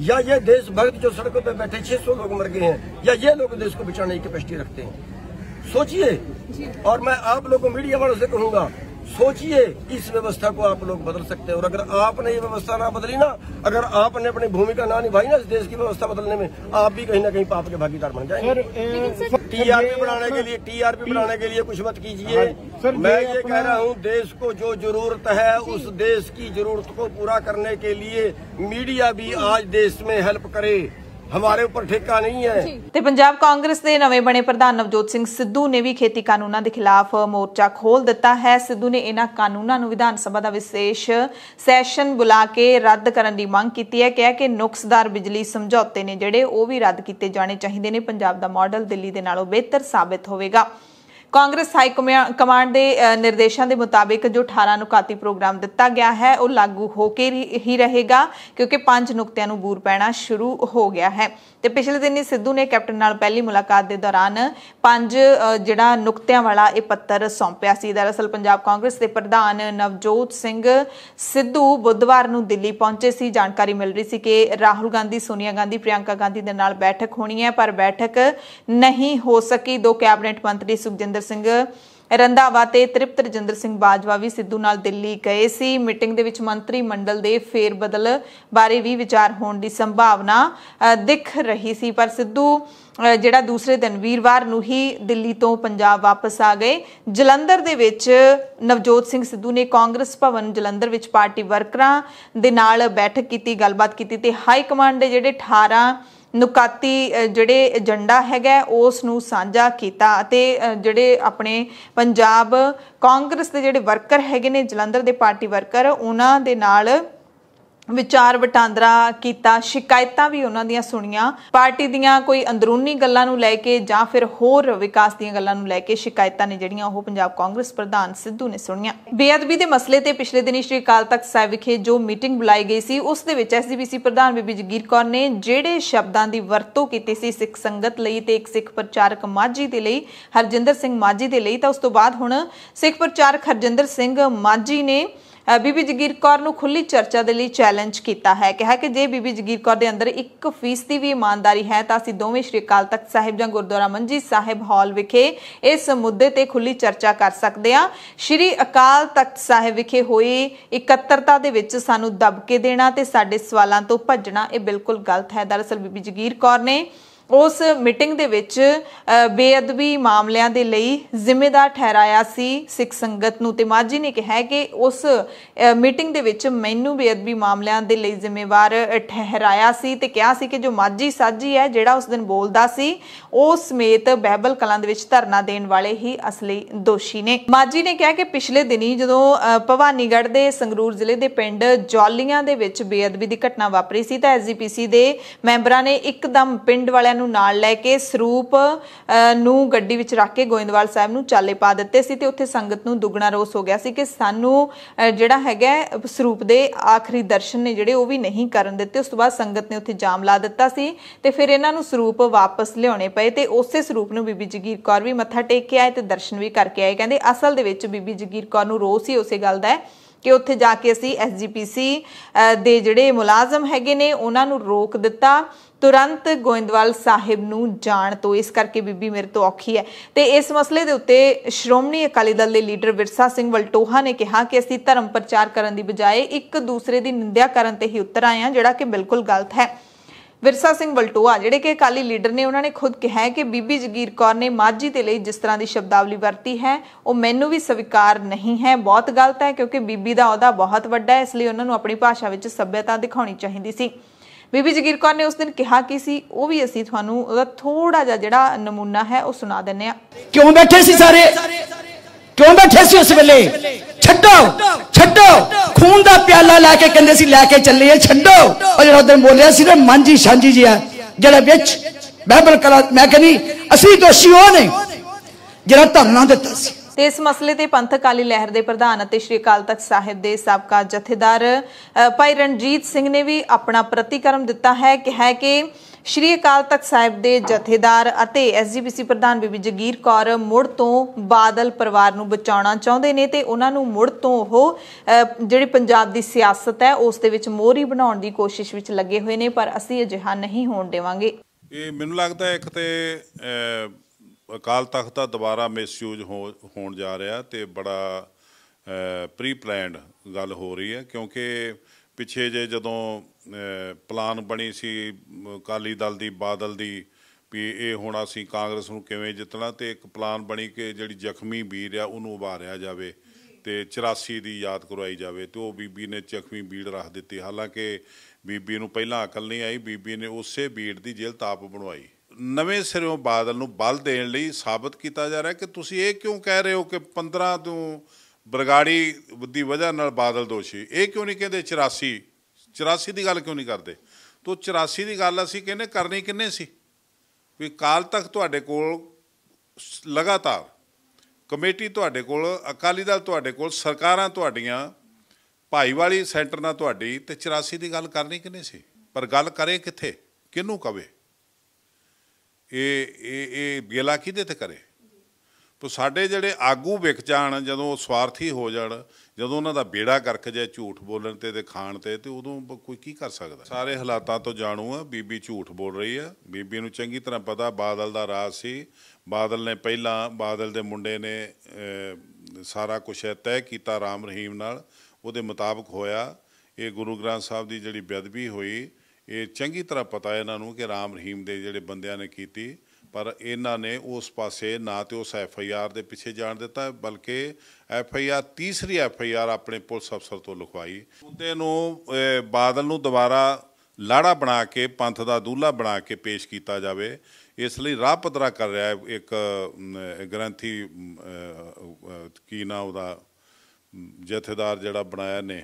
या ये देश भक्त जो सड़कों पर बैठे 600 लोग मर गए हैं या ये लोग देश को बचाने की कैपेसिटी रखते हैं। सोचिए। और मैं आप लोगों को मीडिया वालों से कहूँगा सोचिए इस व्यवस्था को आप लोग बदल सकते हैं। और अगर आपने ये व्यवस्था ना बदली ना अगर आपने अपनी भूमिका ना निभाई ना इस देश की व्यवस्था बदलने में आप भी कहीं ना कहीं पाप के भागीदार बन जाएँगे। टीआरपी बढ़ाने के लिए टीआरपी बढ़ाने के लिए कुछ मत कीजिए। मैं ये कह रहा हूँ देश को जो ज़रूरत है उस देश की ज़रूरत को पूरा करने के लिए मीडिया भी आज देश में हेल्प करे। ਹਮਾਰੇ ਉੱਪਰ ਠੇਕਾ ਨਹੀਂ ਹੈ ਤੇ ਪੰਜਾਬ ਕਾਂਗਰਸ ਦੇ ਨਵੇਂ ਬਣੇ ਪ੍ਰਧਾਨ ਨਵਜੋਤ ਸਿੰਘ ਸਿੱਧੂ ਨੇ ਵੀ ਖੇਤੀ ਕਾਨੂੰਨਾਂ ਦੇ ਖਿਲਾਫ ਮੋਰਚਾ ਖੋਲ ਦਿੱਤਾ ਹੈ ਸਿੱਧੂ ਨੇ ਇਹਨਾਂ ਕਾਨੂੰਨਾਂ ਨੂੰ ਵਿਧਾਨ ਸਭਾ ਦਾ ਵਿਸ਼ੇਸ਼ ਸੈਸ਼ਨ ਬੁਲਾ ਕੇ ਰੱਦ ਕਰਨ ਦੀ ਮੰਗ ਕੀਤੀ ਹੈ ਕਿਹਾ ਕਿ ਨੁਕਸਦਾਰ ਬਿਜਲੀ ਸਮਝੌਤੇ ਨੇ ਜਿਹੜੇ ਉਹ ਵੀ ਰੱਦ ਕੀਤੇ ਜਾਣੇ ਚਾਹੀਦੇ ਨੇ ਪੰਜਾਬ ਦਾ ਮਾਡਲ ਦਿੱਲੀ ਦੇ ਨਾਲੋਂ ਬਿਹਤਰ ਸਾਬਤ ਹੋਵੇਗਾ ਕਾਂਗਰਸ ਹਾਈ ਕਮਿਆ- ਕਮਾਂਡ ਦੇ ਅ, ਨਿਰਦੇਸ਼ਾਂ ਦੇ ਮੁਤਾਬਿਕ ਜੋ 18 ਨੁਕਾਤੀ ਪ੍ਰੋਗਰਾਮ ਦਿੱਤਾ ਗਿਆ ਹੈ ਉਹ ਲਾਗੂ ਹੋ ਕੇ ਹੀ ਰਹੇਗਾ ਕਿਉਂਕਿ ਪੰਜ ਨੁਕਤਿਆਂ ਨੂੰ ਬੂਰ ਪੈਣਾ ਸ਼ੁਰੂ ਹੋ ਗਿਆ ਹੈ। ਤੇ ਪਿਛਲੇ ਦਿਨੀ ਸਿੱਧੂ ਨੇ ਕੈਪਟਨ ਨਾਲ ਪਹਿਲੀ ਮੁਲਾਕਾਤ ਦੇ ਦੌਰਾਨ ਪੰਜ ਜਿਹੜਾ ਨੁਕਤਿਆਂ ਵਾਲਾ ਇਹ ਪੱਤਰ ਸੌਂਪਿਆ ਸੀ। ਦਰਅਸਲ ਪੰਜਾਬ ਕਾਂਗਰਸ ਦੇ ਪ੍ਰਧਾਨ ਨਵਜੋਤ ਸਿੰਘ ਸਿੱਧੂ ਬੁੱਧਵਾਰ ਨੂੰ ਦਿੱਲੀ ਪਹੁੰਚੇ ਸੀ। ਜਾਣਕਾਰੀ ਮਿਲ ਰਹੀ ਸੀ ਕਿ ਰਾਹੁਲ ਗਾਂਧੀ, ਸੋਨੀਆ ਗਾਂਧੀ, ਪ੍ਰਿਯੰਕਾ ਗਾਂਧੀ ਦੇ ਨਾਲ ਬੈਠਕ ਹੋਣੀ ਹੈ, ਪਰ ਬੈਠਕ ਨਹੀਂ ਹੋ ਸਕੀ। ਦੋ ਕੈਬਨਿਟ ਮੰਤਰੀ ਸੁਖਜਿੰਦਰ ਸਿੰਘ ਰੰਧਾਵਾ ਤੇ ਤ੍ਰਿਪਤ ਰਜਿੰਦਰ ਸਿੰਘ ਬਾਜਵਾ ਵੀ ਸਿੱਧੂ ਨਾਲ ਦਿੱਲੀ ਗਏ ਸੀ। ਮੀਟਿੰਗ ਦੇ ਵਿੱਚ ਮੰਤਰੀ ਮੰਡਲ ਦੇ ਫੇਰ ਬਦਲ ਬਾਰੇ ਵੀ ਵਿਚਾਰ ਹੋਣ ਦੀ ਸੰਭਾਵਨਾ ਦਿਖ ਰਹੀ ਸੀ। ਪਰ ਸਿੱਧੂ ਜਿਹੜਾ ਦੂਸਰੇ ਦਿਨ ਵੀਰਵਾਰ ਨੂੰ ਹੀ ਦਿੱਲੀ ਤੋਂ ਪੰਜਾਬ ਵਾਪਸ ਆ ਗਏ। ਜਲੰਧਰ ਦੇ ਵਿੱਚ ਨਵਜੋਤ ਸਿੰਘ ਸਿੱਧੂ ਨੇ ਕਾਂਗਰਸ ਭਵਨ ਜਲੰਧਰ ਵਿੱਚ ਪਾਰਟੀ ਵਰਕਰਾਂ ਦੇ ਨਾਲ ਬੈਠਕ ਕੀਤੀ, ਗੱਲਬਾਤ ਕੀਤੀ ਤੇ ਹਾਈ ਕਮਾਂਡ ਦੇ ਜਿਹੜੇ 18 ਨੁਕਾਤੀ ਜਿਹੜੇ ਏਜੰਡਾ ਹੈਗਾ, ਉਸ ਨੂੰ ਸਾਂਝਾ ਕੀਤਾ ਅਤੇ ਜਿਹੜੇ ਆਪਣੇ ਪੰਜਾਬ ਕਾਂਗਰਸ ਦੇ ਜਿਹੜੇ ਵਰਕਰ ਹੈਗੇ ਨੇ, ਜਲੰਧਰ ਦੇ ਪਾਰਟੀ ਵਰਕਰ, ਉਹਨਾਂ ਦੇ ਨਾਲ ਵਿਚਾਰ ਵਟਾਂਦਰਾ ਕੀਤਾ, ਸ਼ਿਕਾਇਤਾਂ ਵੀ ਉਹਨਾਂ ਦੀਆਂ ਸੁਣੀਆਂ। ਪਾਰਟੀ ਦੀਆਂ ਕੋਈ ਅੰਦਰੂਨੀ ਗੱਲਾਂ ਨੂੰ ਲੈ ਕੇ ਜਾਂ ਫਿਰ ਹੋਰ ਵਿਕਾਸ ਦੀਆਂ ਗੱਲਾਂ ਨੂੰ ਲੈ ਕੇ ਸ਼ਿਕਾਇਤਾਂ ਨੇ ਜਿਹੜੀਆਂ ਉਹ ਪੰਜਾਬ ਕਾਂਗਰਸ ਪ੍ਰਧਾਨ ਸਿੱਧੂ ਨੇ ਸੁਣੀਆਂ। ਬੇਅਦਬੀ ਦੇ ਮਸਲੇ ਤੇ ਪਿਛਲੇ ਦਿਨੀ ਸ਼੍ਰੀ ਅਕਾਲ ਤਖਤ ਸਾਹਿਬ ਵਿਖੇ ਜੋ ਮੀਟਿੰਗ ਬੁਲਾਈ ਗਈ ਸੀ, ਉਸ ਦੇ ਵਿੱਚ ਐਸਜੀਪੀਸੀ ਪ੍ਰਧਾਨ ਬੀਬੀ ਜਗੀਰ ਕੌਰ ਨੇ ਜਿਹੜੇ ਸ਼ਬਦਾਂ ਦੀ ਵਰਤੋਂ ਕੀਤੀ ਸੀ ਸਿੱਖ ਸੰਗਤ ਲਈ ਤੇ ਇੱਕ ਸਿੱਖ ਪ੍ਰਚਾਰਕ ਮਾਝੀ ਦੇ ਲਈ, ਹਰਜਿੰਦਰ ਸਿੰਘ ਮਾਝੀ ਦੇ ਲਈ, ਤਾਂ ਉਸ ਤੋਂ ਬਾਅਦ ਹੁਣ ਸਿੱਖ ਪ੍ਰਚਾਰਕ ਹਰਜਿੰਦਰ ਸਿੰਘ ਮਾਝੀ ਨੇ ਬੀਬੀ ਜਗੀਰ ਕੌਰ ਨੂੰ ਖੁੱਲੀ ਚਰਚਾ ਦੇ ਲਈ ਚੈਲੰਜ ਕੀਤਾ ਹੈ। ਕਿਹਾ ਕਿ ਜੇ ਬੀਬੀ ਜਗੀਰ ਕੌਰ ਦੇ ਅੰਦਰ 1% ਦੀ ਵੀ ਇਮਾਨਦਾਰੀ ਹੈ, ਤਾਂ ਅਸੀਂ ਦੋਵੇਂ ਸ਼੍ਰੀ ਅਕਾਲ ਤਖਤ ਸਾਹਿਬ ਜਾਂ ਗੁਰਦੁਆਰਾ ਮੰਜੀ ਸਾਹਿਬ ਹਾਲ ਵਿਖੇ ਇਸ ਮੁੱਦੇ ਤੇ ਖੁੱਲੀ ਚਰਚਾ ਕਰ ਸਕਦੇ ਹਾਂ। ਸ਼੍ਰੀ ਅਕਾਲ ਤਖਤ ਸਾਹਿਬ ਵਿਖੇ ਹੋਈ ਇਕੱਤਰਤਾ ਦੇ ਵਿੱਚ ਸਾਨੂੰ ਦਬਕੇ ਦੇਣਾ ਤੇ ਸਾਡੇ ਸਵਾਲਾਂ ਤੋਂ ਭੱਜਣਾ ਇਹ ਬਿਲਕੁਲ ਗਲਤ ਹੈ। ਦਰਅਸਲ ਬੀਬੀ ਜਗੀਰ ਕੌਰ ਨੇ ਉਸ ਮੀਟਿੰਗ ਦੇ ਵਿੱਚ ਬੇਅਦਬੀ ਮਾਮਲਿਆਂ ਦੇ ਲਈ ਜ਼ਿੰਮੇਦਾਰ ਠਹਿਰਾਇਆ ਸੀ ਸਿੱਖ ਸੰਗਤ ਨੂੰ ਤੇ ਮਾਝੀ ਨੇ ਕਿਹਾ ਕਿ ਉਸ ਮੀਟਿੰਗ ਦੇ ਵਿੱਚ ਮੈਨੂੰ ਬੇਅਦਬੀ ਮਾਮਲਿਆਂ ਦੇ ਲਈ ਜ਼ਿੰਮੇਵਾਰ ਠਹਿਰਾਇਆ ਸੀ ਤੇ ਕਿਹਾ ਸੀ ਕਿ ਜੋ ਮਾਝੀ ਸਾਜੀ ਹੈ ਜਿਹੜਾ ਉਸ ਦਿਨ ਬੋਲਦਾ ਸੀ ਉਹ ਸਮੇਤ ਬਹਿਬਲ ਕਲਾਂ ਦੇ ਵਿੱਚ ਧਰਨਾ ਦੇਣ ਵਾਲੇ ਹੀ ਅਸਲੀ ਦੋਸ਼ੀ ਨੇ। ਮਾਝੀ ਨੇ ਕਿਹਾ ਕਿ ਪਿਛਲੇ ਦਿਨੀ ਜਦੋਂ ਅ, ਭਵਾਨੀਗੜ੍ਹ ਦੇ ਸੰਗਰੂਰ ਜ਼ਿਲ੍ਹੇ ਦੇ ਪਿੰਡ ਜੌਲੀਆਂ ਦੇ ਵਿੱਚ ਬੇਅਦਬੀ ਦੀ ਘਟਨਾ ਵਾਪਰੀ ਸੀ ਤਾਂ ਐਸਜੀਪੀਸੀ ਦੇ ਮੈਂਬਰਾਂ ਨੇ ਇੱਕਦਮ ਪਿੰਡ ਵਾਲਿਆਂ ਨੂੰ ਨਾਲ ਲੈ ਕੇ ਸਰੂਪ ਨੂੰ ਗੱਡੀ ਵਿੱਚ ਰੱਖ ਕੇ ਗੋਇੰਦਵਾਲ ਸਾਹਿਬ ਨੂੰ ਚਾਲੇ ਪਾ ਦਿੱਤੇ ਸੀ ਤੇ ਉੱਥੇ ਸੰਗਤ ਨੂੰ ਦੁੱਗਣਾ ਰੋਸ ਹੋ ਗਿਆ ਸੀ ਕਿ ਸਾਨੂੰ ਜਿਹੜਾ ਹੈਗਾ ਸਰੂਪ ਦੇ ਆਖਰੀ ਦਰਸ਼ਨ ਨੇ ਜਿਹੜੇ ਉਹ ਵੀ ਨਹੀਂ ਕਰਨ ਦਿੱਤੇ। ਉਸ ਤੋਂ ਬਾਅਦ ਸੰਗਤ ਨੇ ਉੱਥੇ ਜਾਮ ਲਾ ਦਿੱਤਾ ਸੀ ਤੇ ਫਿਰ ਇਹਨਾਂ ਨੂੰ ਸਰੂਪ ਵਾਪਸ ਲਿਆਉਣੇ ਪਏ ਤੇ ਉਸੇ ਸਰੂਪ ਨੂੰ ਬੀਬੀ ਜਗੀਰ ਕੌਰ ਵੀ ਮੱਥਾ ਟੇਕ ਕੇ ਆਏ ਤੇ ਦਰਸ਼ਨ ਵੀ ਕਰਕੇ ਆਏ। ਕਹਿੰਦੇ ਅਸਲ ਦੇ ਵਿੱਚ ਬੀਬੀ ਜਗੀਰ ਕੌਰ ਨੂੰ ਰੋਸ ਹੀ ਉਸੇ ਗੱਲ ਦਾ ਹੈ ਕਿ ਉੱਥੇ ਜਾ ਕੇ ਅਸੀਂ ਐਸਜੀਪੀਸੀ ਦੇ ਜਿਹੜੇ ਮੁਲਾਜ਼ਮ ਹੈਗੇ ਨੇ, ਉਹਨਾਂ ਨੂੰ ਰੋਕ ਦਿੱਤਾ। ਤੁਰੰਤ ਗੋਇੰਦਵਾਲ ਸਾਹਿਬ ਨੂੰ ਜਾਣ ਤੋਂ, ਇਸ ਕਰਕੇ ਬੀਬੀ ਮੇਰੇ ਤੋਂ ਔਖੀ ਹੈ। ਤੇ ਇਸ ਮਸਲੇ ਦੇ ਉੱਤੇ ਸ਼੍ਰੋਮਣੀ ਅਕਾਲੀ ਦਲ ਦੇ ਲੀਡਰ ਵਿਰਸਾ ਸਿੰਘ ਵਲਟੋਹਾ ਨੇ ਕਿਹਾ ਕਿ ਅਸੀਂ ਧਰਮ ਪ੍ਰਚਾਰ ਕਰਨ ਦੀ ਬਜਾਏ ਇੱਕ ਦੂਸਰੇ ਦੀ ਨਿੰਦਿਆ ਕਰਨ ਤੇ ਹੀ ਉਤਰ ਆਏ ਹਾਂ, ਜਿਹੜਾ ਕਿ ਬਿਲਕੁਲ ਗਲਤ ਹੈ। ਵਿਰਸਾ ਸਿੰਘ ਵਲਟੋਆ ਜਿਹੜੇ ਕਿ ਅਕਾਲੀ ਲੀਡਰ ਨੇ, ਉਹਨਾਂ ਨੇ ਖੁਦ ਕਿਹਾ ਹੈ ਕਿ ਬੀਬੀ ਜਗੀਰ ਕੌਰ ਨੇ ਮਾਝੀ ਦੇ ਲਈ ਜਿਸ ਤਰ੍ਹਾਂ ਦੀ ਸ਼ਬਦਾਵਲੀ ਵਰਤੀ ਹੈ, ਉਹ ਮੈਨੂੰ ਵੀ ਸਵੀਕਾਰ ਨਹੀਂ ਹੈ। ਬਹੁਤ ਗਲਤ ਹੈ, ਕਿਉਂਕਿ ਬੀਬੀ ਦਾ ਅਹੁਦਾ ਬਹੁਤ ਵੱਡਾ ਹੈ, ਇਸ ਲਈ ਉਹਨਾਂ ਨੂੰ ਆਪਣੀ ਭਾਸ਼ਾ ਵਿੱਚ ਸੱਭਿਅਤਾ ਦਿਖਾਉਣੀ ਚਾਹੀਦੀ ਸੀ। ਬੀਬੀ ਜਗੀਰ ਕੌਰ ਨੇ ਉਸ ਦਿਨ ਕਿਹਾ ਕੀ ਸੀ, ਉਹ ਵੀ ਅਸੀਂ ਤੁਹਾਨੂੰ ਉਹਦਾ ਥੋੜਾ ਜਿਹਾ ਜਿਹੜਾ ਨਮੂਨਾ ਹੈ, ਉਹ ਸੁਣਾ ਦਿੰਨੇ ਆ ਕਿਉਂ ਬੈਠੇ ਸੀ ਸਾਰੇ? ਕਿਉਂ ਬੈਠੇ ਸੀ ਉਸ ਵੇਲੇ? ਛੱਡੋ! ਖੂਨ ਦਾ ਪਿਆਲਾ ਲੈ ਕੇ ਕਹਿੰਦੇ ਸੀ, ਲੈ ਕੇ ਚੱਲੇ ਆ ਛੱਡੋ। ਉਹ ਜਿਹੜਾ ਉਦੋਂ ਬੋਲਿਆ ਸੀ ਨਾ, ਮਾਂਜੀ ਸਾਂਝੀ ਜਿਹਾ, ਜਿਹੜਾ ਵਿੱਚ ਬਾਈਬਲ ਕਲਾ, ਮੈਂ ਕਹਿੰਦੀ, ਅਸੀਂ ਦੋਸ਼ੀ ਉਹ ਨੇ ਜਿਹੜਾ ਧਰਨਾ ਦਿੱਤਾ ਸੀ। ਤੇ ਇਸ ਮਸਲੇ ਤੇ ਪੰਥ ਅਕਾਲੀ ਲਹਿਰ ਦੇ ਪ੍ਰਧਾਨ ਅਤੇ ਸ਼੍ਰੀ ਅਕਾਲ ਤਖਤ ਸਾਹਿਬ ਦੇ ਸਾਬਕਾ ਜਥੇਦਾਰ ਭਾਈ ਰਣਜੀਤ ਸਿੰਘ ਨੇ ਵੀ ਆਪਣਾ ਪ੍ਰਤੀਕਰਮ ਦਿੱਤਾ ਹੈ ਕਿ ਹੈ ਕਿ ਸ਼੍ਰੀ ਅਕਾਲ ਤਖਤ ਸਾਹਿਬ ਦੇ ਜਥੇਦਾਰ ਅਤੇ ਐਸਜੀਪੀਸੀ ਪ੍ਰਧਾਨ ਬੀਬੀ ਜਗੀਰ ਕੌਰ ਮੁੜ ਤੋਂ ਬਾਦਲ ਪਰਿਵਾਰ ਨੂੰ ਬਚਾਉਣਾ ਚਾਹੁੰਦੇ ਨੇ ਤੇ ਉਹਨਾਂ ਨੂੰ ਮੁੜ ਤੋਂ ਉਹ ਜਿਹੜੀ ਪੰਜਾਬ ਦੀ ਸਿਆਸਤ ਹੈ, ਉਸ ਦੇ ਵਿੱਚ ਮੋਹਰੀ ਬਣਾਉਣ ਦੀ ਕੋਸ਼ਿਸ਼ ਵਿੱਚ ਲੱਗੇ ਹੋਏ ਨੇ, ਪਰ ਅਸੀਂ ਅਜਿਹਾ ਨਹੀਂ ਹੋਣ ਦੇਵਾਂਗੇ। ਇਹ ਮੈਨੂੰ ਲੱਗਦਾ ਇੱਕ ਤੇ ਅਕਾਲ ਤਖਤ ਦਾ ਦੁਬਾਰਾ ਮਿਸਯੂਜ਼ ਹੋਣ ਜਾ ਰਿਹਾ ਤੇ ਬੜਾ ਪ੍ਰੀ ਪਲਾਨਡ ਗੱਲ ਹੋ ਰਹੀ ਹੈ, ਕਿਉਂਕਿ ਪਿੱਛੇ ਜੇ ਜਦੋਂ ਪਲਾਨ ਬਣੀ ਸੀ ਅਮ, ਅਕਾਲੀ ਦਲ ਦੀ ਬਾਦਲ ਦੀ ਵੀ ਇਹ ਹੁਣ ਅਸੀਂ ਕਾਂਗਰਸ ਨੂੰ ਕਿਵੇਂ ਜਿੱਤਣਾ ਤੇ ਇੱਕ ਪਲਾਨ ਬਣੀ ਕਿ ਜਿਹੜੀ ਜ਼ਖਮੀ ਵੀਰ ਆ ਉਹਨੂੰ ਉਭਾਰਿਆ ਜਾਵੇ ਤੇ 84 ਦੀ ਯਾਦ ਕਰਵਾਈ ਜਾਵੇ ਤੇ ਉਹ ਬੀਬੀ ਨੇ ਜ਼ਖਮੀ ਬੀੜ ਰੱਖ ਦਿੱਤੀ। ਹਾਲਾਂਕਿ ਬੀਬੀ ਨੂੰ ਪਹਿਲਾਂ ਅਕਲ ਨਹੀਂ ਆਈ ਬੀਬੀ ਨੇ ਉਸੇ ਬੀੜ ਦੀ ਜੇਲ੍ਹ ਤਾਪ ਬਣਵਾਈ। ਨਵੇਂ ਸਿਰੋਂ ਬਾਦਲ ਨੂੰ ਬਲ ਦੇਣ ਲਈ ਸਾਬਤ ਕੀਤਾ ਜਾ ਰਿਹਾ ਕਿ ਤੁਸੀਂ ਇਹ ਕਿਉਂ ਕਹਿ ਰਹੇ ਹੋ ਕਿ 15 ਤੋਂ ਬਰਗਾੜੀ ਦੀ ਵਜ੍ਹਾ ਨਾਲ ਬਾਦਲ ਦੋਸ਼ੀ। ਇਹ ਕਿਉਂ ਨਹੀਂ ਕਹਿੰਦੇ 84 84 ਦੀ ਗੱਲ ਕਿਉਂ ਨਹੀਂ ਕਰਦੇ? ਤੋ 84 ਦੀ ਗੱਲ ਅਸੀਂ ਕਹਿੰਦੇ ਕਰਨੀ ਕਿੰਨੇ ਸੀ? ਵੀ ਕਾਲ ਤੱਕ ਤੁਹਾਡੇ ਕੋਲ ਲਗਾਤਾਰ, ਕਮੇਟੀ ਤੁਹਾਡੇ ਕੋਲ, ਅਕਾਲੀ ਦਲ ਤੁਹਾਡੇ ਕੋਲ, ਸਰਕਾਰਾਂ ਤੁਹਾਡੀਆਂ, ਭਾਈਵਾਲੀ ਸੈਂਟਰ ਨਾਲ ਤੁਹਾਡੀ, ਤੇ 84 ਦੀ ਗੱਲ ਕਰਨੀ ਕਿੰਨੇ ਸੀ? ਪਰ ਗੱਲ ਕਰੇ ਕਿੱਥੇ? ਕਿਹਨੂੰ ਕਵੇ? ਇਹ ਇਹ ਇਹ ਗੇਲਾ ਕਿਹਦੇ ਤੇ ਕਰੇ? ਪਰ ਸਾਡੇ ਜਿਹੜੇ ਆਗੂ ਵਿਕ ਜਾਣ, ਜਦੋਂ ਉਹ ਸਵਾਰਥੀ ਹੋ ਜਾਣ, ਜਦੋਂ ਉਹਨਾਂ ਦਾ ਬੇੜਾ ਕਰਕ ਜਾਏ ਝੂਠ ਬੋਲਣ ਤੇ ਤੇ ਖਾਣ ਤੇ ਤੇ ਉਦੋਂ ਬ- ਕੋਈ ਕੀ ਕਰ ਸਕਦਾ? ਸਾਰੇ ਹਾਲਾਤਾਂ ਤੋਂ ਜਾਣੂ ਆ, ਬੀਬੀ ਝੂਠ ਬੋਲ ਰਹੀ ਆ। ਬੀਬੀ ਨੂੰ ਚੰਗੀ ਤਰ੍ਹਾਂ ਪਤਾ, ਬਾਦਲ ਦਾ ਰਾਜ ਸੀ। ਬਾਦਲ ਨੇ ਪਹਿਲਾਂ, ਬਾਦਲ ਦੇ ਮੁੰਡੇ ਨੇ ਸਾਰਾ ਕੁਝ ਤੈਅ ਕੀਤਾ ਰਾਮ ਰਹੀਮ ਨਾਲ। ਉਹਦੇ ਮੁਤਾਬਕ ਹੋਇਆ। ਇਹ ਗੁਰੂ ਗ੍ਰੰਥ ਸਾਹਿਬ ਦੀ ਜਿਹੜੀ ਬੇਅਦਬੀ ਹੋਈ, ਇਹ ਚੰਗੀ ਤਰ੍ਹਾਂ ਪਤਾ ਇਹਨਾਂ ਨੂੰ ਕਿ ਰਾਮ ਰਹੀਮ ਦੇ ਜਿਹੜੇ ਬੰਦਿਆਂ ਨੇ ਕੀਤੀ। ਪਰ ਇਹਨਾਂ ਨੇ ਉਸ ਪਾਸੇ ਨਾ ਤੇ ਉਸ ਐਫ ਆਈ ਆਰ ਦੇ ਪਿੱਛੇ ਜਾਣ ਦਿੱਤਾ, ਬਲਕਿ ਐਫ ਆਈ ਆਰ ਤੀਸਰੀ ਐਫ ਆਈ ਆਰ ਆਪਣੇ ਪੁਲਿਸ ਅਫਸਰ ਤੋਂ ਲਿਖਵਾਈ। ਉਹਦੇ ਨੂੰ ਬਾਦਲ ਨੂੰ ਦੁਬਾਰਾ ਲਾੜਾ ਬਣਾ ਕੇ, ਪੰਥ ਦਾ ਦੂਲਾ ਬਣਾ ਕੇ ਪੇਸ਼ ਕੀਤਾ ਜਾਵੇ, ਇਸ ਲਈ ਰਾਹ ਪੱਧਰਾ ਕਰ ਰਿਹਾ ਇੱਕ ਗ੍ਰੰਥੀ ਕੀ ਨਾ ਉਹਦਾ ਜਥੇਦਾਰ ਜਿਹੜਾ ਬਣਾਇਆ ਨੇ।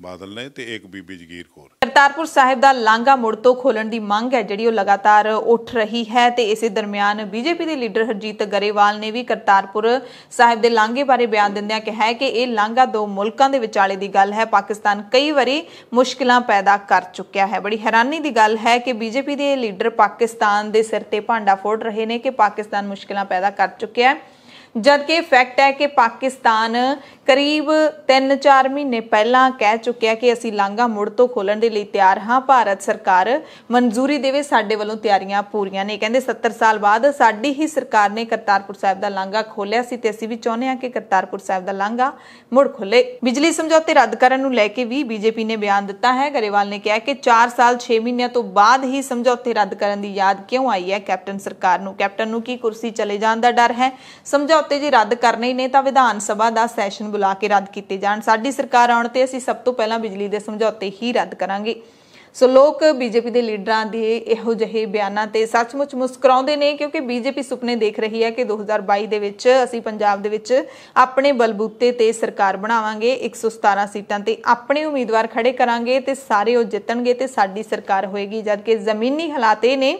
ਬਾਦਲ ਨੇ ਤੇ ਇੱਕ ਬੀਬੀ ਜਗੀਰ ਕੌਰ। ਕਰਤਾਰਪੁਰ ਸਾਹਿਬ ਦਾ ਲਾਂਘਾ ਮੁੜ ਤੋਂ ਖੋਲਣ ਦੀ ਮੰਗ ਹੈ, ਜਿਹੜੀ ਉਹ ਲਗਾਤਾਰ ਉੱਠ ਰਹੀ ਹੈ ਤੇ ਇਸੇ ਦਰਮਿਆਨ ਬੀਜੇਪੀ ਦੇ ਲੀਡਰ ਹਰਜੀਤ ਗਰੇਵਾਲ ਨੇ ਵੀ ਕਰਤਾਰਪੁਰ ਸਾਹਿਬ ਦੇ ਲਾਂਘੇ ਬਾਰੇ ਬਿਆਨ ਦਿੰਦਿਆਂ ਕਿਹਾ ਹੈ ਕਿ ਇਹ ਲਾਂਘਾ ਦੋ ਮੁਲਕਾਂ ਦੇ ਵਿਚਾਲੇ ਦੀ ਗੱਲ ਹੈ। ਪਾਕਿਸਤਾਨ ਕਈ ਵਾਰੀ ਮੁਸ਼ਕਲਾਂ ਪੈਦਾ ਕਰ ਚੁੱਕਿਆ ਹੈ। ਬੜੀ ਹੈਰਾਨੀ ਦੀ ਗੱਲ ਹੈ ਕਿ ਬੀਜੇਪੀ ਦੇ ਲੀਡਰ ਪਾਕਿਸਤਾਨ ਦੇ ਸਿਰ ਤੇ ਭਾਂਡਾ ਫੋੜ ਰਹੇ ਨੇ ਕਿ ਪਾਕਿਸਤਾਨ ਮੁਸ਼ਕਲਾਂ ਪੈਦਾ ਕਰ ਚੁੱਕਿਆ ਹੈ। ਜਦ ਕਿ ਫੈਕਟ ਹੈ ਕਿ ਪਾਕਿਸਤਾਨ ਕਰੀਬ 3-4 ਮਹੀਨੇ ਪਹਿਲਾਂ ਕਹਿ ਚੁੱਕਿਆ ਕਿ ਅਸੀਂ ਲਾਂਘਾ ਮੁੜ ਤੋਂ ਖੋਲਣ ਦੇ ਲਈ ਤਿਆਰ ਹਾਂ। ਭਾਰਤ ਸਰਕਾਰ ਮਨਜ਼ੂਰੀ ਦੇਵੇ ਸਾਡੇ ਵੱਲੋਂ ਤਿਆਰੀਆਂ ਪੂਰੀਆਂ ਨੇ। ਕਹਿੰਦੇ 70 ਸਾਲ ਬਾਅਦ ਸਾਡੀ ਹੀ ਸਰਕਾਰ ਨੇ ਕਰਤਾਰਪੁਰ ਸਾਹਿਬ ਦਾ ਲਾਂਘਾ ਖੋਲਿਆ ਸੀ ਤੇ ਅਸੀਂ ਵੀ ਚਾਹੁੰਦੇ ਹਾਂ ਕਿ ਕਰਤਾਰਪੁਰ ਸਾਹਿਬ ਦਾ ਲਾਂਘਾ ਮੁੜ ਖੁੱਲੇ ਬਿਜਲੀ ਸਮਝੌਤੇ ਰੱਦ ਕਰਨ ਨੂੰ ਲੈ ਕੇ ਵੀ ਬੀਜੇਪੀ ਨੇ ਬਿਆਨ ਦਿੱਤਾ ਹੈ। ਗਰੇਵਾਲ ਨੇ ਕਿਹਾ ਕਿ 4 ਸਾਲ 6 ਮਹੀਨਿਆਂ ਤੋਂ ਬਾਅਦ ਹੀ ਸਮਝੌਤੇ ਰੱਦ ਕਰਨ ਦੀ ਯਾਦ ਕਿਉਂ ਆਈ ਹੈ? ਕੈਪਟਨ ਸਰਕਾਰ ਨੂੰ, ਕੈਪਟਨ ਨੂੰ ਕੀ ਕੁਰਸੀ ਚਲੇ ਜਾਣ ਦਾ ਡਰ ਹੈ? ਸਮਝੌ ਸਮਝੌਤੇ ਜੇ ਰੱਦ ਕਰਨੇ ਨੇ ਤਾਂ ਵਿਧਾਨ ਸਭਾ ਦਾ ਸੈਸ਼ਨ ਬੁਲਾ ਕੇ ਰੱਦ ਕੀਤੇ ਜਾਣ। ਸਾਡੀ ਸਰਕਾਰ ਆਉਣ ਤੇ ਅਸੀਂ ਸਭ ਤੋਂ ਪਹਿਲਾਂ ਬਿਜਲੀ ਦੇ ਸਮਝੌਤੇ ਹੀ ਰੱਦ ਕਰਾਂਗੇ। ਸੋ ਲੋਕ ਬੀਜੇਪੀ ਦੇ ਲੀਡਰਾਂ ਦੇ ਇਹੋ ਜਿਹੇ ਬਿਆਨਾਂ ਤੇ ਸੱਚਮੁੱਚ ਮੁਸਕਰਾਉਂਦੇ ਨੇ ਕਿਉਂਕਿ ਬੀਜੇਪੀ ਸੁਪਨੇ ਦੇਖ ਰਹੀ ਹੈ ਕਿ 2022 ਦੇ ਵਿੱਚ ਅਸੀਂ ਪੰਜਾਬ ਦੇ ਵਿੱਚ ਆਪਣੇ ਬਲਬੂਤੇ ਤੇ ਸਰਕਾਰ ਬਣਾਵਾਂਗੇ। 117 ਸੀਟਾਂ ਤੇ ਆਪਣੇ ਉਮੀਦਵਾਰ ਖੜੇ ਕਰਾਂਗੇ ਤੇ ਸਾਰੇ ਉਹ ਜਿੱਤਣਗੇ ਤੇ ਸਾਡੀ ਸਰਕਾਰ ਹੋਏਗੀ, ਜਦਕਿ ਜ਼ਮੀਨੀ ਹਾਲਾਤ ਇਹ ਨੇ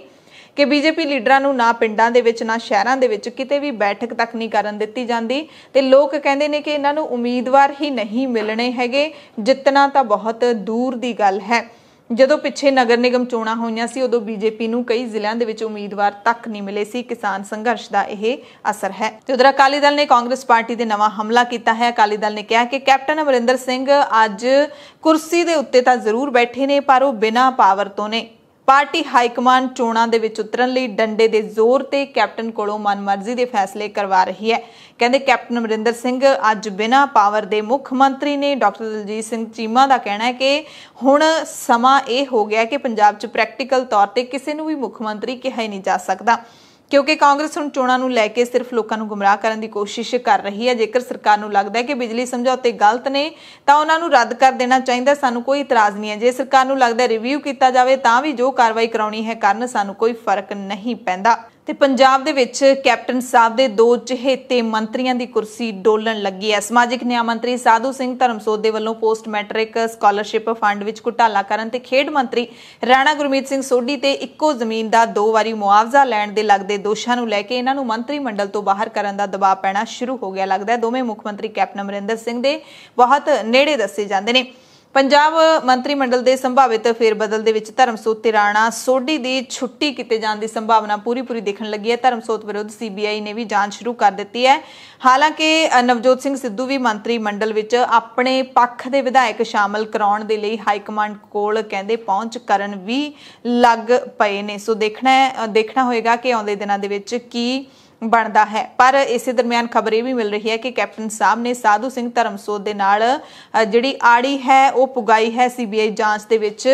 ਕਿ ਬੀਜੇਪੀ ਲੀਡਰਾਂ ਨੂੰ ਨਾ ਪਿੰਡਾਂ ਦੇ ਵਿੱਚ, ਨਾ ਸ਼ਹਿਰਾਂ ਦੇ ਵਿੱਚ ਕਿਤੇ ਵੀ ਬੈਠਕ ਤੱਕ ਨਹੀਂ ਕਰਨ ਦਿੱਤੀ ਜਾਂਦੀ। ਤੇ ਲੋਕ ਕਹਿੰਦੇ ਨੇ ਕਿ ਇਹਨਾਂ ਨੂੰ ਉਮੀਦਵਾਰ ਹੀ ਨਹੀਂ ਮਿਲਣੇ ਹੈਗੇ। ਜਿੱਤਣਾ ਤਾਂ ਬਹੁਤ ਦੂਰ ਦੀ ਗੱਲ ਹੈ। ਜਦੋਂ ਪਿੱਛੇ ਨਗਰ ਨਿਗਮ ਚੋਣਾਂ ਹੋਈਆਂ ਸੀ, ਉਦੋਂ ਬੀਜੇਪੀ ਨੂੰ ਕਈ ਜ਼ਿਲ੍ਹਿਆਂ ਦੇ ਵਿੱਚ ਉਮੀਦਵਾਰ ਤੱਕ ਨਹੀਂ ਮਿਲੇ ਸੀ। ਕਿਸਾਨ ਸੰਘਰਸ਼ ਦਾ ਇਹ ਅਸਰ ਹੈ। ਤੇ ਉਧਰ ਅਕਾਲੀ ਦਲ ਨੇ ਕਾਂਗਰਸ ਪਾਰਟੀ ਦੇ ਨਵਾਂ ਹਮਲਾ ਕੀਤਾ ਹੈ। ਅਕਾਲੀ ਦਲ ਨੇ ਕਿਹਾ ਕਿ ਕੈਪਟਨ ਅਮਰਿੰਦਰ ਸਿੰਘ ਅੱਜ ਕੁਰਸੀ ਦੇ ਉੱਤੇ ਤਾਂ ਜ਼ਰੂਰ ਬੈਠੇ ਨੇ, ਪਰ ਉਹ ਬਿਨਾਂ ਪਾਵਰ ਤੋਂ ਨੇ। ਪਾਰਟੀ ਹਾਈ ਕਮਾਂਡ ਚੋਣਾਂ ਦੇ ਵਿੱਚ ਉਤਰਨ ਲਈ ਡੰਡੇ ਦੇ ਜ਼ੋਰ ਤੇ ਕੈਪਟਨ ਕੋਲੋਂ ਮਨਮਰਜ਼ੀ ਦੇ ਫੈਸਲੇ ਕਰਵਾ ਰਹੀ ਹੈ। ਕਹਿੰਦੇ ਕੈਪਟਨ ਅਮਰਿੰਦਰ ਸਿੰਘ ਅੱਜ ਬਿਨਾਂ ਪਾਵਰ ਦੇ ਮੁੱਖ ਮੰਤਰੀ ਨੇ ਡਾਕਟਰ ਦਲਜੀਤ ਸਿੰਘ ਚੀਮਾ ਦਾ ਕਹਿਣਾ ਹੈ ਕਿ ਹੁਣ ਸਮਾਂ ਇਹ ਹੋ ਗਿਆ ਕਿ ਪੰਜਾਬ 'ਚ ਪ੍ਰੈਕਟੀਕਲ ਤੌਰ ਤੇ ਕਿਸੇ ਨੂੰ ਵੀ ਮੁੱਖ ਮੰਤਰੀ ਕਿਹਾ ਹੀ ਨਹੀਂ ਜਾ ਸਕਦਾ। ਕਿਉਂਕਿ ਕਾਂਗਰਸ ਹੁਣ ਚੋਣਾਂ ਨੂੰ ਲੈ ਕੇ ਸਿਰਫ ਲੋਕਾਂ ਨੂੰ ਗੁੰਮਰਾਹ ਕਰਨ ਦੀ ਕੋਸ਼ਿਸ਼ ਕਰ ਰਹੀ ਹੈ। ਜੇਕਰ ਸਰਕਾਰ ਨੂੰ ਲੱਗਦਾ ਹੈ ਕਿ ਬਿਜਲੀ ਸਮਝੌਤੇ ਗਲਤ ਨੇ, ਤਾਂ ਉਹਨਾਂ ਨੂੰ ਰੱਦ ਕਰ ਦੇਣਾ ਚਾਹੀਦਾ। ਸਾਨੂੰ ਕੋਈ ਇਤਰਾਜ਼ ਨਹੀਂ ਹੈ। ਜੇ ਸਰਕਾਰ ਨੂੰ ਲੱਗਦਾ ਰਿਵਿਊ ਕੀਤਾ ਜਾਵੇ, ਤਾਂ ਵੀ ਜੋ ਕਾਰਵਾਈ ਕਰਾਉਣੀ ਹੈ ਕਰਨ, ਸਾਨੂੰ ਕੋਈ ਫ਼ਰਕ ਨਹੀਂ ਪੈਂਦਾ। ਤੇ ਪੰਜਾਬ ਦੇ ਵਿੱਚ ਕੈਪਟਨ ਸਾਹਿਬ ਦੇ ਦੋ ਚਹੇਤੇ ਮੰਤਰੀਆਂ ਦੀ ਕੁਰਸੀ ਡੋਲਣ ਲੱਗੀ ਹੈ। ਸਮਾਜਿਕ ਨਿਆਂ ਮੰਤਰੀ ਸਾਧੂ ਸਿੰਘ ਧਰਮਸੋਤ ਦੇ ਵੱਲੋਂ ਪੋਸਟ ਮੈਟ੍ਰਿਕ ਸਕਾਲਰਸ਼ਿਪ ਫੰਡ ਵਿੱਚ ਘੁਟਾਲਾ ਕਰਨ ਤੇ ਖੇਡ ਮੰਤਰੀ ਰਾਣਾ ਗੁਰਮੀਤ ਸਿੰਘ ਸੋਢੀ ਤੇ ਇੱਕੋ ਜ਼ਮੀਨ ਦਾ ਦੋ ਵਾਰੀ ਮੁਆਵਜ਼ਾ ਲੈਣ ਦੇ ਲੱਗਦੇ ਦੋਸ਼ਾਂ ਨੂੰ ਲੈ ਕੇ ਇਹਨਾਂ ਨੂੰ ਮੰਤਰੀ ਮੰਡਲ ਤੋਂ ਬਾਹਰ ਕਰਨ ਦਾ ਦਬਾਅ ਪੈਣਾ ਸ਼ੁਰੂ ਹੋ ਗਿਆ। ਲੱਗਦਾ ਹੈ ਦੋਵੇਂ ਮੁੱਖ ਮੰਤਰੀ ਕੈਪਟਨ ਅਮਰਿੰਦਰ ਸਿੰਘ ਦੇ ਬਹੁਤ ਨੇੜੇ ਦੱਸੇ ਜਾਂਦੇ ਨੇ। ਪੰਜਾਬ ਮੰਤਰੀ ਮੰਡਲ ਦੇ ਸੰਭਾਵਿਤ ਫੇਰਬਦਲ ਦੇ ਵਿੱਚ ਧਰਮਸੋਤ ਤੇ ਰਾਣਾ ਸੋਢੀ ਦੀ ਛੁੱਟੀ ਕੀਤੇ ਜਾਣ ਦੀ ਸੰਭਾਵਨਾ ਪੂਰੀ ਪੂਰੀ ਦਿਖਣ ਲੱਗੀ ਹੈ। ਧਰਮਸੋਤ ਵਿਰੁੱਧ ਸੀਬੀਆਈ ਨੇ ਵੀ ਜਾਂਚ ਸ਼ੁਰੂ ਕਰ ਦਿੱਤੀ ਹੈ। ਹਾਲਾਂਕਿ ਨਵਜੋਤ ਸਿੰਘ ਸਿੱਧੂ ਵੀ ਮੰਤਰੀ ਮੰਡਲ ਵਿੱਚ ਆਪਣੇ ਪੱਖ ਦੇ ਵਿਧਾਇਕ ਸ਼ਾਮਲ ਕਰਾਉਣ ਦੇ ਲਈ ਹਾਈ ਕਮਾਂਡ ਕੋਲ ਕਹਿੰਦੇ ਪਹੁੰਚ ਕਰਨ ਵੀ ਲੱਗ ਪਏ ਨੇ। ਸੋ ਦੇਖਣਾ ਦੇਖਣਾ ਹੋਏਗਾ ਕਿ ਆਉਂਦੇ ਦਿਨਾਂ ਦੇ ਵਿੱਚ ਕੀ ਬਣਦਾ ਹੈ। ਪਰ ਇਸੇ ਦਰਮਿਆਨ ਖਬਰ ਇਹ ਵੀ ਮਿਲ ਰਹੀ ਹੈ ਕਿ ਕੈਪਟਨ ਸਾਹਿਬ ਨੇ ਸਾਧੂ ਸਿੰਘ ਧਰਮਸੋਤ ਦੇ ਨਾਲ ਜਿਹੜੀ ਆੜੀ ਹੈ, ਉਹ ਪੁਗਾਈ ਹੈ। ਸੀਬੀਆਈ ਜਾਂਚ ਦੇ ਵਿੱਚ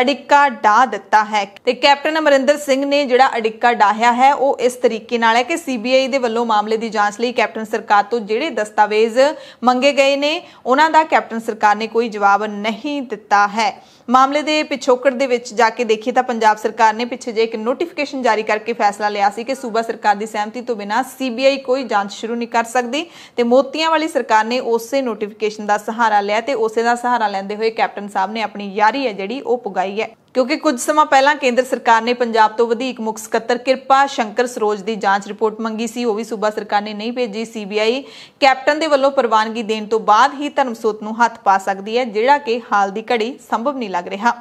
ਅੜਿੱਕਾ ਢਾ ਦਿੱਤਾ ਹੈ। ਤੇ ਕੈਪਟਨ ਅਮਰਿੰਦਰ ਸਿੰਘ ਨੇ ਜਿਹੜਾ ਅੜਿੱਕਾ ਢਾਹਿਆ ਹੈ, ਉਹ ਇਸ ਤਰੀਕੇ ਨਾਲ ਹੈ ਕਿ ਸੀਬੀਆਈ ਦੇ ਵੱਲੋਂ ਮਾਮਲੇ ਦੀ ਜਾਂਚ ਲਈ ਕੈਪਟਨ ਸਰਕਾਰ ਤੋਂ ਜਿਹੜੇ ਦਸਤਾਵੇਜ਼ ਮੰਗੇ ਗਏ ਨੇ, ਉਹਨਾਂ ਦਾ ਕੈਪਟਨ ਸਰਕਾਰ ਨੇ ਕੋਈ ਜਵਾਬ ਨਹੀਂ ਦਿੱਤਾ ਹੈ। ਮਾਮਲੇ ਦੇ ਪਿਛੋਕੜ ਦੇ ਵਿੱਚ ਜਾ ਕੇ ਦੇਖੀਏ ਤਾਂ ਪੰਜਾਬ ਸਰਕਾਰ ਨੇ ਪਿੱਛੇ ਜੇ ਇੱਕ ਨੋਟੀਫਿਕੇਸ਼ਨ ਜਾਰੀ ਕਰਕੇ ਫੈਸਲਾ ਲਿਆ ਸੀ ਕਿ ਸੂਬਾ ਸਰਕਾਰ ਦੀ ਸਹਿਮਤੀ ਤੋਂ ਬਿਨਾਂ ਸੀਬੀਆਈ ਕੋਈ ਜਾਂਚ ਸ਼ੁਰੂ ਨਹੀਂ ਕਰ ਸਕਦੀ ਤੇ ਮੋਤੀਆਂ ਵਾਲੀ ਸਰਕਾਰ ਨੇ ਉਸੇ ਨੋਟੀਫਿਕੇਸ਼ਨ ਦਾ ਸਹਾਰਾ ਲਿਆ ਤੇ ਉਸੇ ਦਾ ਸਹਾਰਾ ਲੈਂਦੇ ਹੋਏ ਕੈਪਟਨ ਸਾਹਿਬ ਨੇ ਆਪਣੀ ਯਾਰੀ ਹੈ ਜਿਹੜੀ ਉਹ ਪੁਗਾਈ ਹੈ। ਕਿਉਂਕਿ ਕੁਝ ਸਮਾਂ ਪਹਿਲਾਂ ਕੇਂਦਰ ਸਰਕਾਰ ਨੇ ਪੰਜਾਬ ਤੋਂ ਵਧੀਕ ਮੁੱਖ ਸਕੱਤਰ ਕਿਰਪਾ ਸ਼ੰਕਰ ਸਰੋਜ ਦੀ ਜਾਂਚ ਰਿਪੋਰਟ ਮੰਗੀ ਸੀ, ਉਹ ਵੀ ਸੂਬਾ ਸਰਕਾਰ ਨੇ ਨਹੀਂ ਭੇਜੀ। ਸੀਬੀਆਈ ਕੈਪਟਨ ਦੇ ਵੱਲੋਂ ਪ੍ਰਵਾਨਗੀ ਦੇਣ ਤੋਂ ਬਾਅਦ ਹੀ ਧਰਮਸੋਤ ਨੂੰ ਹੱਥ ਪਾ ਸਕਦੀ ਹੈ, ਜਿਹੜਾ ਕਿ ਹਾਲ ਦੀ ਘੜੀ ਸੰਭਵ ਨਹੀਂ ਲੱਗ ਰਿਹਾ।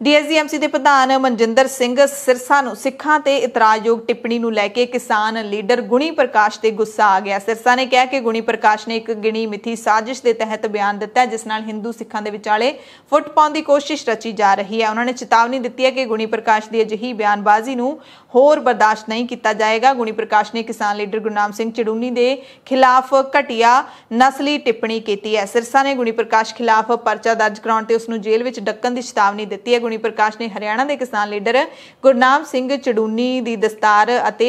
ਡੀਐਸਜੀਐਮਸੀ ਦੇ ਪ੍ਰਧਾਨ ਮਨਜਿੰਦਰ ਸਿੰਘ ਸਿਰਸਾ ਨੂੰ ਸਿੱਖਾਂ ਤੇ ਇਤਰਾਜ਼ਯੋਗ ਟਿੱਪਣੀ ਨੂੰ ਲੈ ਕੇ ਕਿਸਾਨ ਲੀਡਰ ਗੁਣੀ ਪ੍ਰਕਾਸ਼ ਤੇ ਗੁੱਸਾ ਆ ਗਿਆ। ਸਿਰਸਾ ਨੇ ਕਿਹਾ ਕਿ ਗੁਣੀ ਪ੍ਰਕਾਸ਼ ਨੇ ਇੱਕ ਗਿਣੀ ਮਿਥੀ ਸਾਜ਼ਿਸ਼ ਦੇ ਤਹਿਤ ਬਿਆਨ ਦਿੱਤਾ, ਜਿਸ ਨਾਲ ਹਿੰਦੂ ਸਿੱਖਾਂ ਦੇ ਵਿਚਾਲੇ ਫੁੱਟ ਪਾਉਣ ਦੀ ਕੋਸ਼ਿਸ਼ ਰਚੀ ਜਾ ਰਹੀ ਹੈ। ਉਹਨਾਂ ਨੇ ਚੇਤਾਵਨੀ ਦਿੱਤੀ ਹੈ ਕਿ ਗੁਣੀ ਪ੍ਰਕਾਸ਼ ਦੀ ਅਜਿਹੀ ਬਿਆਨਬਾਜ਼ੀ ਨੂੰ ਹੋਰ ਬਰਦਾਸ਼ਤ ਨਹੀਂ ਕੀਤਾ ਜਾਏਗਾ। ਗੁਣੀ ਪ੍ਰਕਾਸ਼ ਨੇ ਕਿਸਾਨ ਲੀਡਰ ਗੁਰਨਾਮ ਸਿੰਘ ਚੜੂਨੀ ਦੇ ਖਿਲਾਫ ਘਟੀਆ ਨਸਲੀ ਟਿੱਪਣੀ ਕੀਤੀ ਹੈ। ਸਿਰਸਾ ਨੇ ਗੁਣੀ ਪ੍ਰਕਾਸ਼ ਖਿਲਾਫ ਪਰਚਾ ਦਰਜ ਕਰਾਉਣ ਤੇ ਉਸ ਨੂੰ ਜੇਲ੍ਹ ਵਿੱਚ ਡੱਕਣ ਦੀ ਚੇਤਾਵਨੀ ਦਿੱਤੀ ਹੈ। ਗੁਣੀ ਪ੍ਰਕਾਸ਼ ਨੇ ਹਰਿਆਣਾ ਦੇ ਕਿਸਾਨ ਲੀਡਰ ਗੁਰਨਾਮ ਸਿੰਘ ਚੜੂਨੀ ਦੀ ਦਸਤਾਰ ਅਤੇ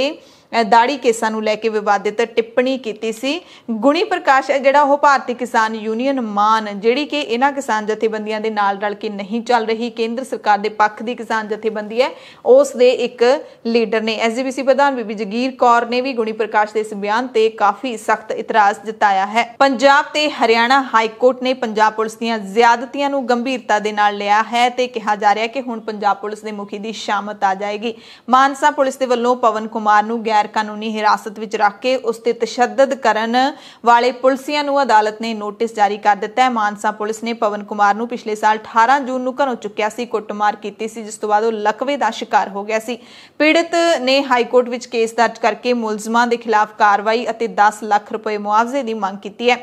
ਦਾੜੀ ਕੇਸਾਂ ਨੂੰ ਲੈ ਕੇ ਵਿਵਾਦਿਤ ਟਿੱਪਣੀ ਕੀਤੀ ਸੀ। ਗੁਣੀ ਪ੍ਰਕਾਸ਼ ਜਿਹੜਾ ਉਹ ਭਾਰਤੀ ਕਿਸਾਨ ਯੂਨੀਅਨ ਮਾਨ, ਜਿਹੜੀ ਕਿ ਇਹਨਾਂ ਕਿਸਾਨ ਜਥੇਬੰਦੀਆਂ ਦੇ ਨਾਲ ਰਲ ਕੇ ਨਹੀਂ ਚੱਲ ਰਹੀ, ਕੇਂਦਰ ਸਰਕਾਰ ਦੇ ਪੱਖ ਦੀ ਕਿਸਾਨ ਜਥੇਬੰਦੀ ਹੈ, ਉਸ ਦੇ ਇੱਕ ਲੀਡਰ ਨੇ। ਐਸਜੀਪੀਸੀ ਪ੍ਰਧਾਨ ਬੀਬੀ ਜਗੀਰ ਕੌਰ ਨੇ ਵੀ ਗੁਣੀ ਪ੍ਰਕਾਸ਼ ਦੇ ਇਸ ਬਿਆਨ ਤੇ ਕਾਫੀ ਸਖਤ ਇਤਰਾਜ਼ ਜਤਾਇਆ ਹੈ। ਪੰਜਾਬ ਤੇ ਹਰਿਆਣਾ ਹਾਈ ਕੋਰਟ ਨੇ ਪੰਜਾਬ ਪੁਲਿਸ ਦੀਆਂ ਜ਼ਿਆਦਤੀਆਂ ਨੂੰ ਗੰਭੀਰਤਾ ਦੇ ਨਾਲ ਲਿਆ ਹੈ ਤੇ ਕਿਹਾ ਜਾ ਰਿਹਾ ਕਿ ਹੁਣ ਪੰਜਾਬ ਪੁਲਿਸ ਦੇ ਮੁਖੀ ਦੀ ਸ਼ਾਮਤ ਆ ਜਾਏਗੀ। ਮਾਨਸਾ ਪੁਲਿਸ ਦੇ ਵੱਲੋਂ ਪਵਨ ਕੁਮਾਰ ਨੂੰ ਗੈਰ ਕਾਨੂੰਨੀ ਹਿਰਾਸਤ ਵਿੱਚ ਰੱਖ ਕੇ ਉਸ ਤੇ ਤਸ਼ੱਦਦ ਕਰਨ ਵਾਲੇ ਪੁਲਸੀਆਂ ਨੂੰ ਅਦਾਲਤ ਨੇ ਨੋਟਿਸ ਜਾਰੀ ਕਰ ਦਿੱਤਾ ਹੈ। ਮਾਨਸਾ ਪੁਲਿਸ ਨੇ ਪਵਨ ਕੁਮਾਰ ਨੂੰ ਪਿਛਲੇ ਸਾਲ 18 ਜੂਨ ਨੂੰ ਘਰੋਂ ਚੁੱਕਿਆ ਸੀ, ਕੁੱਟਮਾਰ ਕੀਤੀ ਸੀ, ਜਿਸ ਤੋਂ ਬਾਅਦ ਉਹ ਲਕਵੇ ਦਾ ਸ਼ਿਕਾਰ ਹੋ ਗਿਆ ਸੀ। ਪੀੜਤ ਨੇ ਹਾਈ ਕੋਰਟ ਵਿੱਚ ਕੇਸ ਦਰਜ ਕਰਕੇ ਮੁਲਜ਼ਮਾਂ ਦੇ ਖਿਲਾਫ ਕਾਰਵਾਈ ਅਤੇ 10 ਲੱਖ ਰੁਪਏ ਮੁਆਵਜ਼ੇ ਦੀ ਮੰਗ ਕੀਤੀ ਹੈ।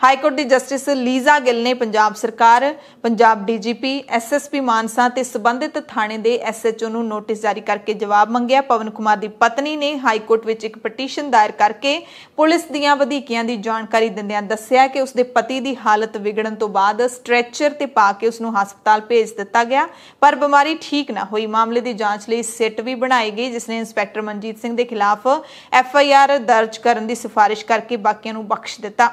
ਹਾਈ ਕੋਰਟ ਦੀ ਜਸਟਿਸ ਲੀਜ਼ਾ ਗਿੱਲ ਨੇ ਪੰਜਾਬ ਸਰਕਾਰ, ਪੰਜਾਬ ਡੀਜੀਪੀ ਐਸਐਸਪੀ ਮਾਨਸਾ ਤੇ ਸਬੰਧਿਤ ਥਾਣੇ ਦੇ ਐਸਐਚਓ ਨੂੰ ਨੋਟਿਸ ਜਾਰੀ ਕਰਕੇ ਜਵਾਬ ਮੰਗਿਆ। ਪਵਨ ਕੁਮਾਰ ਦੀ ਪਤਨੀ ਨੇ ਹਾਈ ਕੋਰਟ ਵਿੱਚ ਇੱਕ ਪਟੀਸ਼ਨ ਦਾਇਰ ਕਰਕੇ ਪੁਲਿਸ ਦੀਆਂ ਵਧੀਕੀਆਂ ਦੀ ਜਾਣਕਾਰੀ ਦਿੰਦਿਆਂ ਦੱਸਿਆ ਕਿ ਉਸਦੇ ਪਤੀ ਦੀ ਹਾਲਤ ਵਿਗੜਨ ਤੋਂ ਬਾਅਦ ਸਟ੍ਰੈਚਰ ਤੇ ਪਾ ਕੇ ਉਸ ਨੂੰ ਹਸਪਤਾਲ ਭੇਜ ਦਿੱਤਾ ਗਿਆ, ਪਰ ਬਿਮਾਰੀ ਠੀਕ ਨਾ ਹੋਈ। ਮਾਮਲੇ ਦੀ ਜਾਂਚ ਲਈ ਸਿੱਟ ਵੀ ਬਣਾਈ ਗਈ, ਜਿਸ ਨੇ ਇੰਸਪੈਕਟਰ ਮਨਜੀਤ ਸਿੰਘ ਦੇ ਖਿਲਾਫ ਐਫ ਆਈ ਆਰ ਦਰਜ ਕਰਨ ਦੀ ਸਿਫਾਰਿਸ਼ ਕਰਕੇ ਬਾਕੀਆਂ ਨੂੰ ਬਖਸ਼ ਦਿੱਤਾ।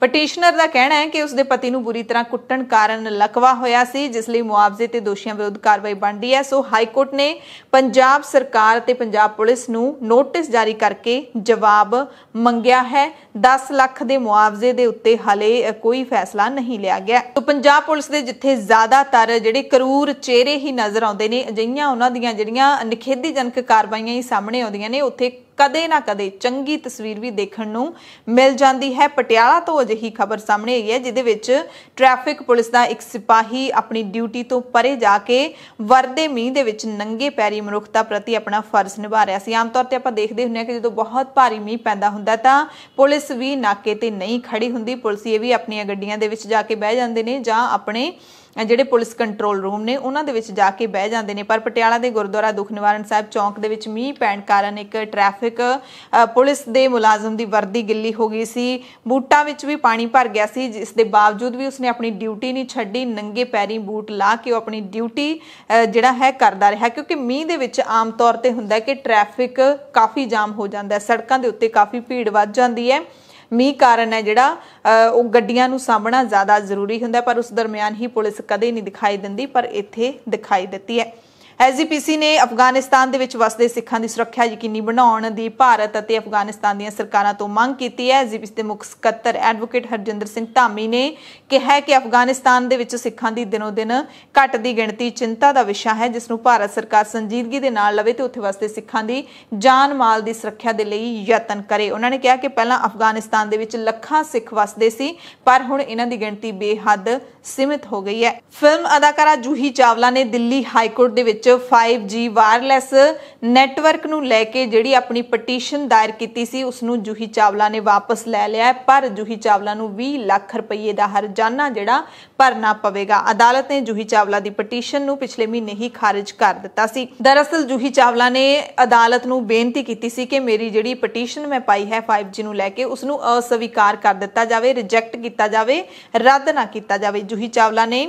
ਪਟੀਸ਼ਨਰ ਦਾ ਕਹਿਣਾ ਹੈ ਕਿ ਉਸਦੇ ਪਤੀ ਨੂੰ ਬੁਰੀ ਤਰ੍ਹਾਂ ਕੁੱਟਣ ਕਾਰਨ ਲਕਵਾ ਹੋਇਆ ਸੀ, ਜਿਸ ਲਈ ਮੁਆਵਜ਼ੇ ਤੇ ਦੋਸ਼ੀਆਂ ਵਿਰੁੱਧ ਕਾਰਵਾਈ ਬਣਦੀ ਹੈ। ਸੋ ਹਾਈ ਕੋਰਟ ਨੇ ਪੰਜਾਬ ਸਰਕਾਰ ਤੇ ਪੰਜਾਬ ਪੁਲਿਸ ਨੂੰ ਨੋਟਿਸ ਜਾਰੀ ਕਰਕੇ ਜਵਾਬ ਮੰਗਿਆ ਹੈ। 10 ਲੱਖ ਦੇ ਮੁਆਵਜ਼ੇ ਦੇ ਉੱਤੇ ਹਲੇ ਕੋਈ ਫੈਸਲਾ ਨਹੀਂ ਲਿਆ ਗਿਆ। ਸੋ ਪੰਜਾਬ ਪੁਲਿਸ ਦੇ ਜਿੱਥੇ ਜ਼ਿਆਦਾਤਰ ਜਿਹੜੇ ਕਰੂਰ ਚਿਹਰੇ ਹੀ ਨਜ਼ਰ ਆਉਂਦੇ ਨੇ, ਅਜਿਹੀਆਂ ਉਹਨਾਂ ਦੀਆਂ ਜਿਹੜੀਆਂ ਨਿਖੇਧੀਜਨਕ ਕਾਰਵਾਈਆਂ ਹੀ ਸਾਹਮਣੇ ਆਉਂਦੀਆਂ ਨੇ, ਉੱਥੇ ਕਦੇ ਨਾ ਕਦੇ ਚੰਗੀ ਤਸਵੀਰ ਵੀ ਦੇਖਣ ਨੂੰ ਮਿਲ ਜਾਂਦੀ ਹੈ। ਪਟਿਆਲਾ ਤੋਂ ਅਜਿਹੀ ਖਬਰ ਸਾਹਮਣੇ ਆਈ ਹੈ, ਜਿਹਦੇ ਵਿੱਚ ਟ੍ਰੈਫਿਕ ਪੁਲਿਸ ਦਾ ਇੱਕ ਸਿਪਾਹੀ ਆਪਣੀ ਡਿਊਟੀ ਤੋਂ ਪਰੇ ਜਾ ਕੇ ਵਰਦੇ ਮੀਂਹ ਦੇ ਵਿੱਚ ਨੰਗੇ ਪੈਰੀ ਮਨੁੱਖਤਾ ਪ੍ਰਤੀ ਆਪਣਾ ਫਰਜ਼ ਨਿਭਾ ਰਿਹਾ ਸੀ। ਆਮ ਤੌਰ ਤੇ ਆਪਾਂ ਦੇਖਦੇ ਹੁੰਦੇ ਹਾਂ ਕਿ ਜਦੋਂ ਬਹੁਤ ਭਾਰੀ ਮੀਂਹ ਪੈਂਦਾ ਹੁੰਦਾ ਤਾਂ ਪੁਲਿਸ ਵੀ ਨਾਕੇ ਤੇ ਨਹੀਂ ਖੜੀ ਹੁੰਦੀ। ਪੁਲਿਸ ਇਹ ਵੀ ਆਪਣੀਆਂ ਗੱਡੀਆਂ ਦੇ ਵਿੱਚ ਜਾ ਕੇ ਬਹਿ ਜਾਂਦੇ ਨੇ ਜਾਂ ਆਪਣੇ ਜਿਹੜੇ ਪੁਲਿਸ ਕੰਟਰੋਲ ਰੂਮ ਨੇ, ਉਹਨਾਂ ਦੇ ਵਿੱਚ ਜਾ ਕੇ ਬਹਿ ਜਾਂਦੇ ਨੇ। ਪਰ ਪਟਿਆਲਾ ਦੇ ਗੁਰਦੁਆਰਾ ਦੁੱਖ ਨਿਵਾਰਨ ਸਾਹਿਬ ਚੌਂਕ ਦੇ ਵਿੱਚ ਮੀਂਹ ਪੈਣ ਕਾਰਨ ਇੱਕ ਟ੍ਰੈਫਿਕ ਪੁਲਿਸ ਦੇ ਮੁਲਾਜ਼ਮ ਦੀ ਵਰਦੀ ਗਿੱਲੀ ਹੋ ਗਈ ਸੀ। ਬੂਟਾਂ ਵਿੱਚ ਵੀ ਪਾਣੀ ਭਰ ਗਿਆ ਸੀ, ਜਿਸ ਦੇ ਬਾਵਜੂਦ ਵੀ ਉਸਨੇ ਆਪਣੀ ਡਿਊਟੀ ਨਹੀਂ ਛੱਡੀ। ਨੰਗੇ ਪੈਰੀ ਬੂਟ ਲਾ ਕੇ ਉਹ ਆਪਣੀ ਡਿਊਟੀ ਜਿਹੜਾ ਹੈ ਕਰਦਾ ਰਿਹਾ। ਕਿਉਂਕਿ ਮੀਂਹ ਦੇ ਵਿੱਚ ਆਮ ਤੌਰ ਤੇ ਹੁੰਦਾ ਹੈ ਕਿ ਟ੍ਰੈਫਿਕ ਕਾਫੀ ਜਾਮ ਹੋ ਜਾਂਦਾ ਹੈ। ਸੜਕਾਂ ਦੇ ਉੱਤੇ ਕਾਫੀ ਭੀੜ ਵੱਧ ਜਾਂਦੀ ਹੈ। ਮੀਂਹ ਕਾਰਨ ਹੈ ਜਿਹੜਾ ਉਹ ਗੱਡੀਆਂ ਨੂੰ ਸਾਂਭਣਾ ਜ਼ਿਆਦਾ ਜ਼ਰੂਰੀ ਹੁੰਦਾ ਪਰ ਉਸ ਦਰਮਿਆਨ ਹੀ ਪੁਲਿਸ ਕਦੇ ਨਹੀਂ ਦਿਖਾਈ ਦਿੰਦੀ, ਪਰ ਇੱਥੇ ਦਿਖਾਈ ਦਿੱਤੀ ਹੈ। ਐਸਜੀਪੀਸੀ ਨੇ ਅਫਗਾਨਿਸਤਾਨ ਦੇ ਵਿੱਚ ਵਸਦੇ ਸਿੱਖਾਂ ਦੀ ਸੁਰੱਖਿਆ ਯਕੀਨੀ ਬਣਾਉਣ ਦੀ ਭਾਰਤ ਅਤੇ ਅਫਗਾਨਿਸਤਾਨ ਦੀਆਂ ਸਰਕਾਰਾਂ ਤੋਂ ਮੰਗ ਕੀਤੀ ਹੈ। ਐਸਜੀਪੀਸੀ ਦੇ ਮੁੱਖ ਸਕੱਤਰ ਐਡਵੋਕੇਟ ਹਰਜਿੰਦਰ ਸਿੰਘ ਧਾਮੀ ਨੇ ਕਿਹਾ ਕਿ ਅਫਗਾਨਿਸਤਾਨ ਦੇ ਵਿੱਚ ਸਿੱਖਾਂ ਦੀ ਦਿਨੋ ਦਿਨ ਘਟਦੀ ਗਿਣਤੀ ਚਿੰਤਾ ਦਾ ਵਿਸ਼ਾ ਹੈ, ਜਿਸ ਨੂੰ ਭਾਰਤ ਸਰਕਾਰ ਸੰਜੀਦਗੀ ਦੇ ਨਾਲ ਲਵੇ ਤੇ ਉੱਥੇ ਵਸਦੇ ਸਿੱਖਾਂ ਦੀ ਜਾਨ ਮਾਲ ਦੀ ਸੁਰੱਖਿਆ ਦੇ ਲਈ ਯਤਨ ਕਰੇ। ਉਹਨਾਂ ਨੇ ਕਿਹਾ ਕਿ ਪਹਿਲਾਂ ਅਫਗਾਨਿਸਤਾਨ ਦੇ ਵਿੱਚ ਲੱਖਾਂ ਸਿੱਖ ਵਸਦੇ ਸੀ, ਪਰ ਹੁਣ ਇਹਨਾਂ ਦੀ ਗਿਣਤੀ ਬੇਹੱਦ ਸੀਮਿਤ ਹੋ ਗਈ ਹੈ। ਫਿਲਮ ਅਦਾਕਾਰਾ ਜੂਹੀ ਚਾਵਲਾ ਨੇ ਦਿੱਲੀ ਹਾਈ ਕੋਰਟ ਦੇ ਵਿੱਚ 5G ਵਾਇਰਲੈਸ ਨੈਟਵਰਕ ਨੂੰ ਲੈ ਕੇ ਜਿਹੜੀ ਆਪਣੀ ਪਟੀਸ਼ਨ ਦਾਇਰ ਕੀਤੀ ਸੀ ਉਸ ਨੂੰ ਜੂਹੀ ਚਾਵਲਾ ਨੇ ਵਾਪਸ ਲੈ ਲਿਆ ਪਰ ਜੂਹੀ ਚਾਵਲਾ ਨੂੰ 20 ਲੱਖ ਰੁਪਏ ਦਾ ਹਰਜਾਨਾ ਜਿਹੜਾ ਭਰਨਾ ਪਵੇਗਾ। ਅਦਾਲਤ ਨੇ ਜੂਹੀ ਚਾਵਲਾ ਦੀ ਪਟੀਸ਼ਨ ਨੂੰ ਪਿਛਲੇ ਮਹੀਨੇ ਹੀ ਖਾਰਜ ਕਰ ਦਿੱਤਾ ਸੀ। ਦਰਅਸਲ ਜੂਹੀ ਚਾਵਲਾ ਨੇ ਅਦਾਲਤ ਨੂੰ ਬੇਨਤੀ ਕੀਤੀ ਸੀ ਕਿ ਮੇਰੀ ਜਿਹੜੀ ਪਟੀਸ਼ਨ ਮੈਂ ਪਾਈ ਹੈ 5G ਨੂੰ ਲੈ ਕੇ ਉਸ ਨੂੰ ਅਸਵੀਕਾਰ ਕਰ ਦਿੱਤਾ ਜਾਵੇ ਰਿਜੈਕਟ ਕੀਤਾ ਜਾਵੇ, ਰੱਦ ਨਾ ਕੀਤਾ ਜਾਵੇ। ਜੂਹੀ ਚਾਵਲਾ ਨੇ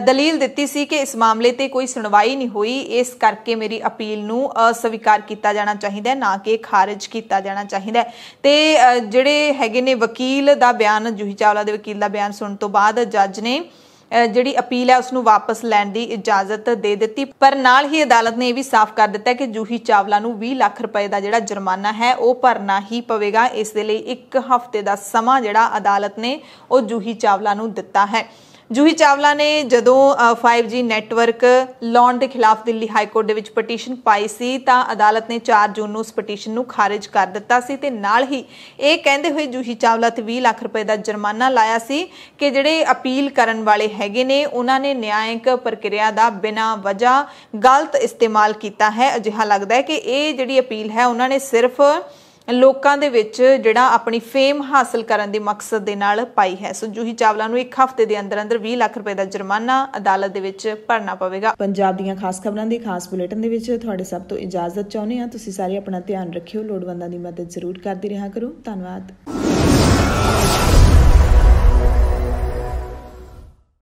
ਦਲੀਲ ਦਿੱਤੀ ਸੀ ਕਿ ਇਸ ਮਾਮਲੇ ਤੇ ਕੋਈ ਸੁਣਵਾਈ ਨਹੀਂ ਹੋਈ। ਇਸ ਕਰਕੇ ਮੇਰੀ ਅਪੀਲ ਨੂੰ ਅਸਵੀਕਾਰ ਕੀਤਾ ਜਾਣਾ ਚਾਹੀਦਾ ਹੈ, ਨਾ ਕਿ ਖਾਰਜ ਕੀਤਾ ਜਾਣਾ ਚਾਹੀਦਾ ਹੈ। ਤੇ ਜਿਹੜੇ ਹੈਗੇ ਨੇ ਵਕੀਲ ਦਾ ਬਿਆਨ, ਜੂਹੀ ਚਾਵਲਾ ਦੇ ਵਕੀਲ ਦਾ ਬਿਆਨ ਸੁਣਨ ਤੋਂ ਬਾਅਦ ਜੱਜ ਨੇ ਜਿਹੜੀ ਅਪੀਲ ਹੈ ਉਸ ਨੂੰ ਵਾਪਸ ਲੈਣ ਦੀ ਇਜਾਜ਼ਤ ਦੇ ਦਿੱਤੀ। ਪਰ ਨਾਲ ਹੀ ਅਦਾਲਤ ਨੇ ਇਹ ਵੀ ਸਾਫ਼ ਕਰ ਦਿੱਤਾ ਕਿ ਜੂਹੀ ਚਾਵਲਾ ਨੂੰ 20 ਲੱਖ ਰੁਪਏ ਦਾ ਜਿਹੜਾ ਜੁਰਮਾਨਾ ਹੈ, ਉਹ ਭਰਨਾ ਹੀ ਪਵੇਗਾ। ਇਸ ਦੇ ਲਈ ਇੱਕ ਹਫ਼ਤੇ ਦਾ ਸਮਾਂ ਜਿਹੜਾ ਅਦਾਲਤ ਨੇ, ਉਹ ਜੂਹੀ ਚਾਵਲਾ ਨੂੰ ਦਿੱਤਾ ਹੈ। ਜੂਹੀ ਚਾਵਲਾ ਨੇ ਜਦੋਂ ਅ, 5G ਨੈਟਵਰਕ ਲਾਉਣ ਦੇ ਖਿਲਾਫ ਦਿੱਲੀ ਹਾਈ ਕੋਰਟ ਦੇ ਵਿੱਚ ਪਟੀਸ਼ਨ ਪਾਈ ਸੀ ਤਾਂ ਅਦਾਲਤ ਨੇ 4 ਜੂਨ ਨੂੰ ਉਸ ਪਟੀਸ਼ਨ ਨੂੰ ਖਾਰਜ ਕਰ ਦਿੱਤਾ ਸੀ ਤੇ ਨਾਲ ਹੀ ਇਹ ਕਹਿੰਦੇ ਹੋਏ ਜੂਹੀ ਚਾਵਲਾ ਤੇ 20 ਲੱਖ ਰੁਪਏ ਦਾ ਜੁਰਮਾਨਾ ਲਾਇਆ ਸੀ ਕਿ ਜਿਹੜੇ ਅਪੀਲ ਕਰਨ ਵਾਲੇ ਹੈਗੇ ਨੇ ਉਹਨਾਂ ਨੇ ਨਿਆਇਕ ਪ੍ਰਕਿਰਿਆ ਦਾ ਬਿਨਾਂ ਵਜ੍ਹਾ ਗਲਤ ਇਸਤੇਮਾਲ ਕੀਤਾ ਹੈ। ਅਜਿਹਾ ਲੱਗਦਾ ਹੈ ਕਿ ਇਹ ਜਿਹੜੀ ਅਪੀਲ ਹੈ ਉਹਨਾਂ ਨੇ ਸਿਰਫ ਲੋਕਾਂ ਦੇ ਵਿੱਚ ਜਿਹੜਾ ਆਪਣੀ ਫੇਮ ਹਾਸਲ ਕਰਨ ਦੇ ਮਕਸਦ ਦੇ ਨਾਲ ਪਾਈ ਹੈ। ਸੋ ਜੂਹੀ ਚਾਵਲਾ ਨੂੰ ਇੱਕ ਹਫ਼ਤੇ ਦੇ ਅੰਦਰ ਅੰਦਰ 20 ਲੱਖ ਰੁਪਏ ਦਾ ਜੁਰਮਾਨਾ ਅਦਾਲਤ ਦੇ ਵਿੱਚ ਭਰਨਾ ਪਵੇਗਾ। ਪੰਜਾਬ ਦੀਆਂ ਖਾਸ ਖਬਰਾਂ ਦੇ ਖਾਸ ਬੁਲੇਟਿਨ ਦੇ ਵਿੱਚ ਤੁਹਾਡੇ ਸਭ ਤੋਂ ਇਜਾਜ਼ਤ ਚਾਹੁੰਦੇ ਹਾਂ। ਤੁਸੀਂ ਸਾਰੇ ਆਪਣਾ ਧਿਆਨ ਰੱਖਿਓ। ਲੋੜਵੰਦਾਂ ਦੀ ਮਦਦ ਜ਼ਰੂਰ ਕਰਦੇ ਰਿਹਾ ਕਰੋ। ਧੰਨਵਾਦ।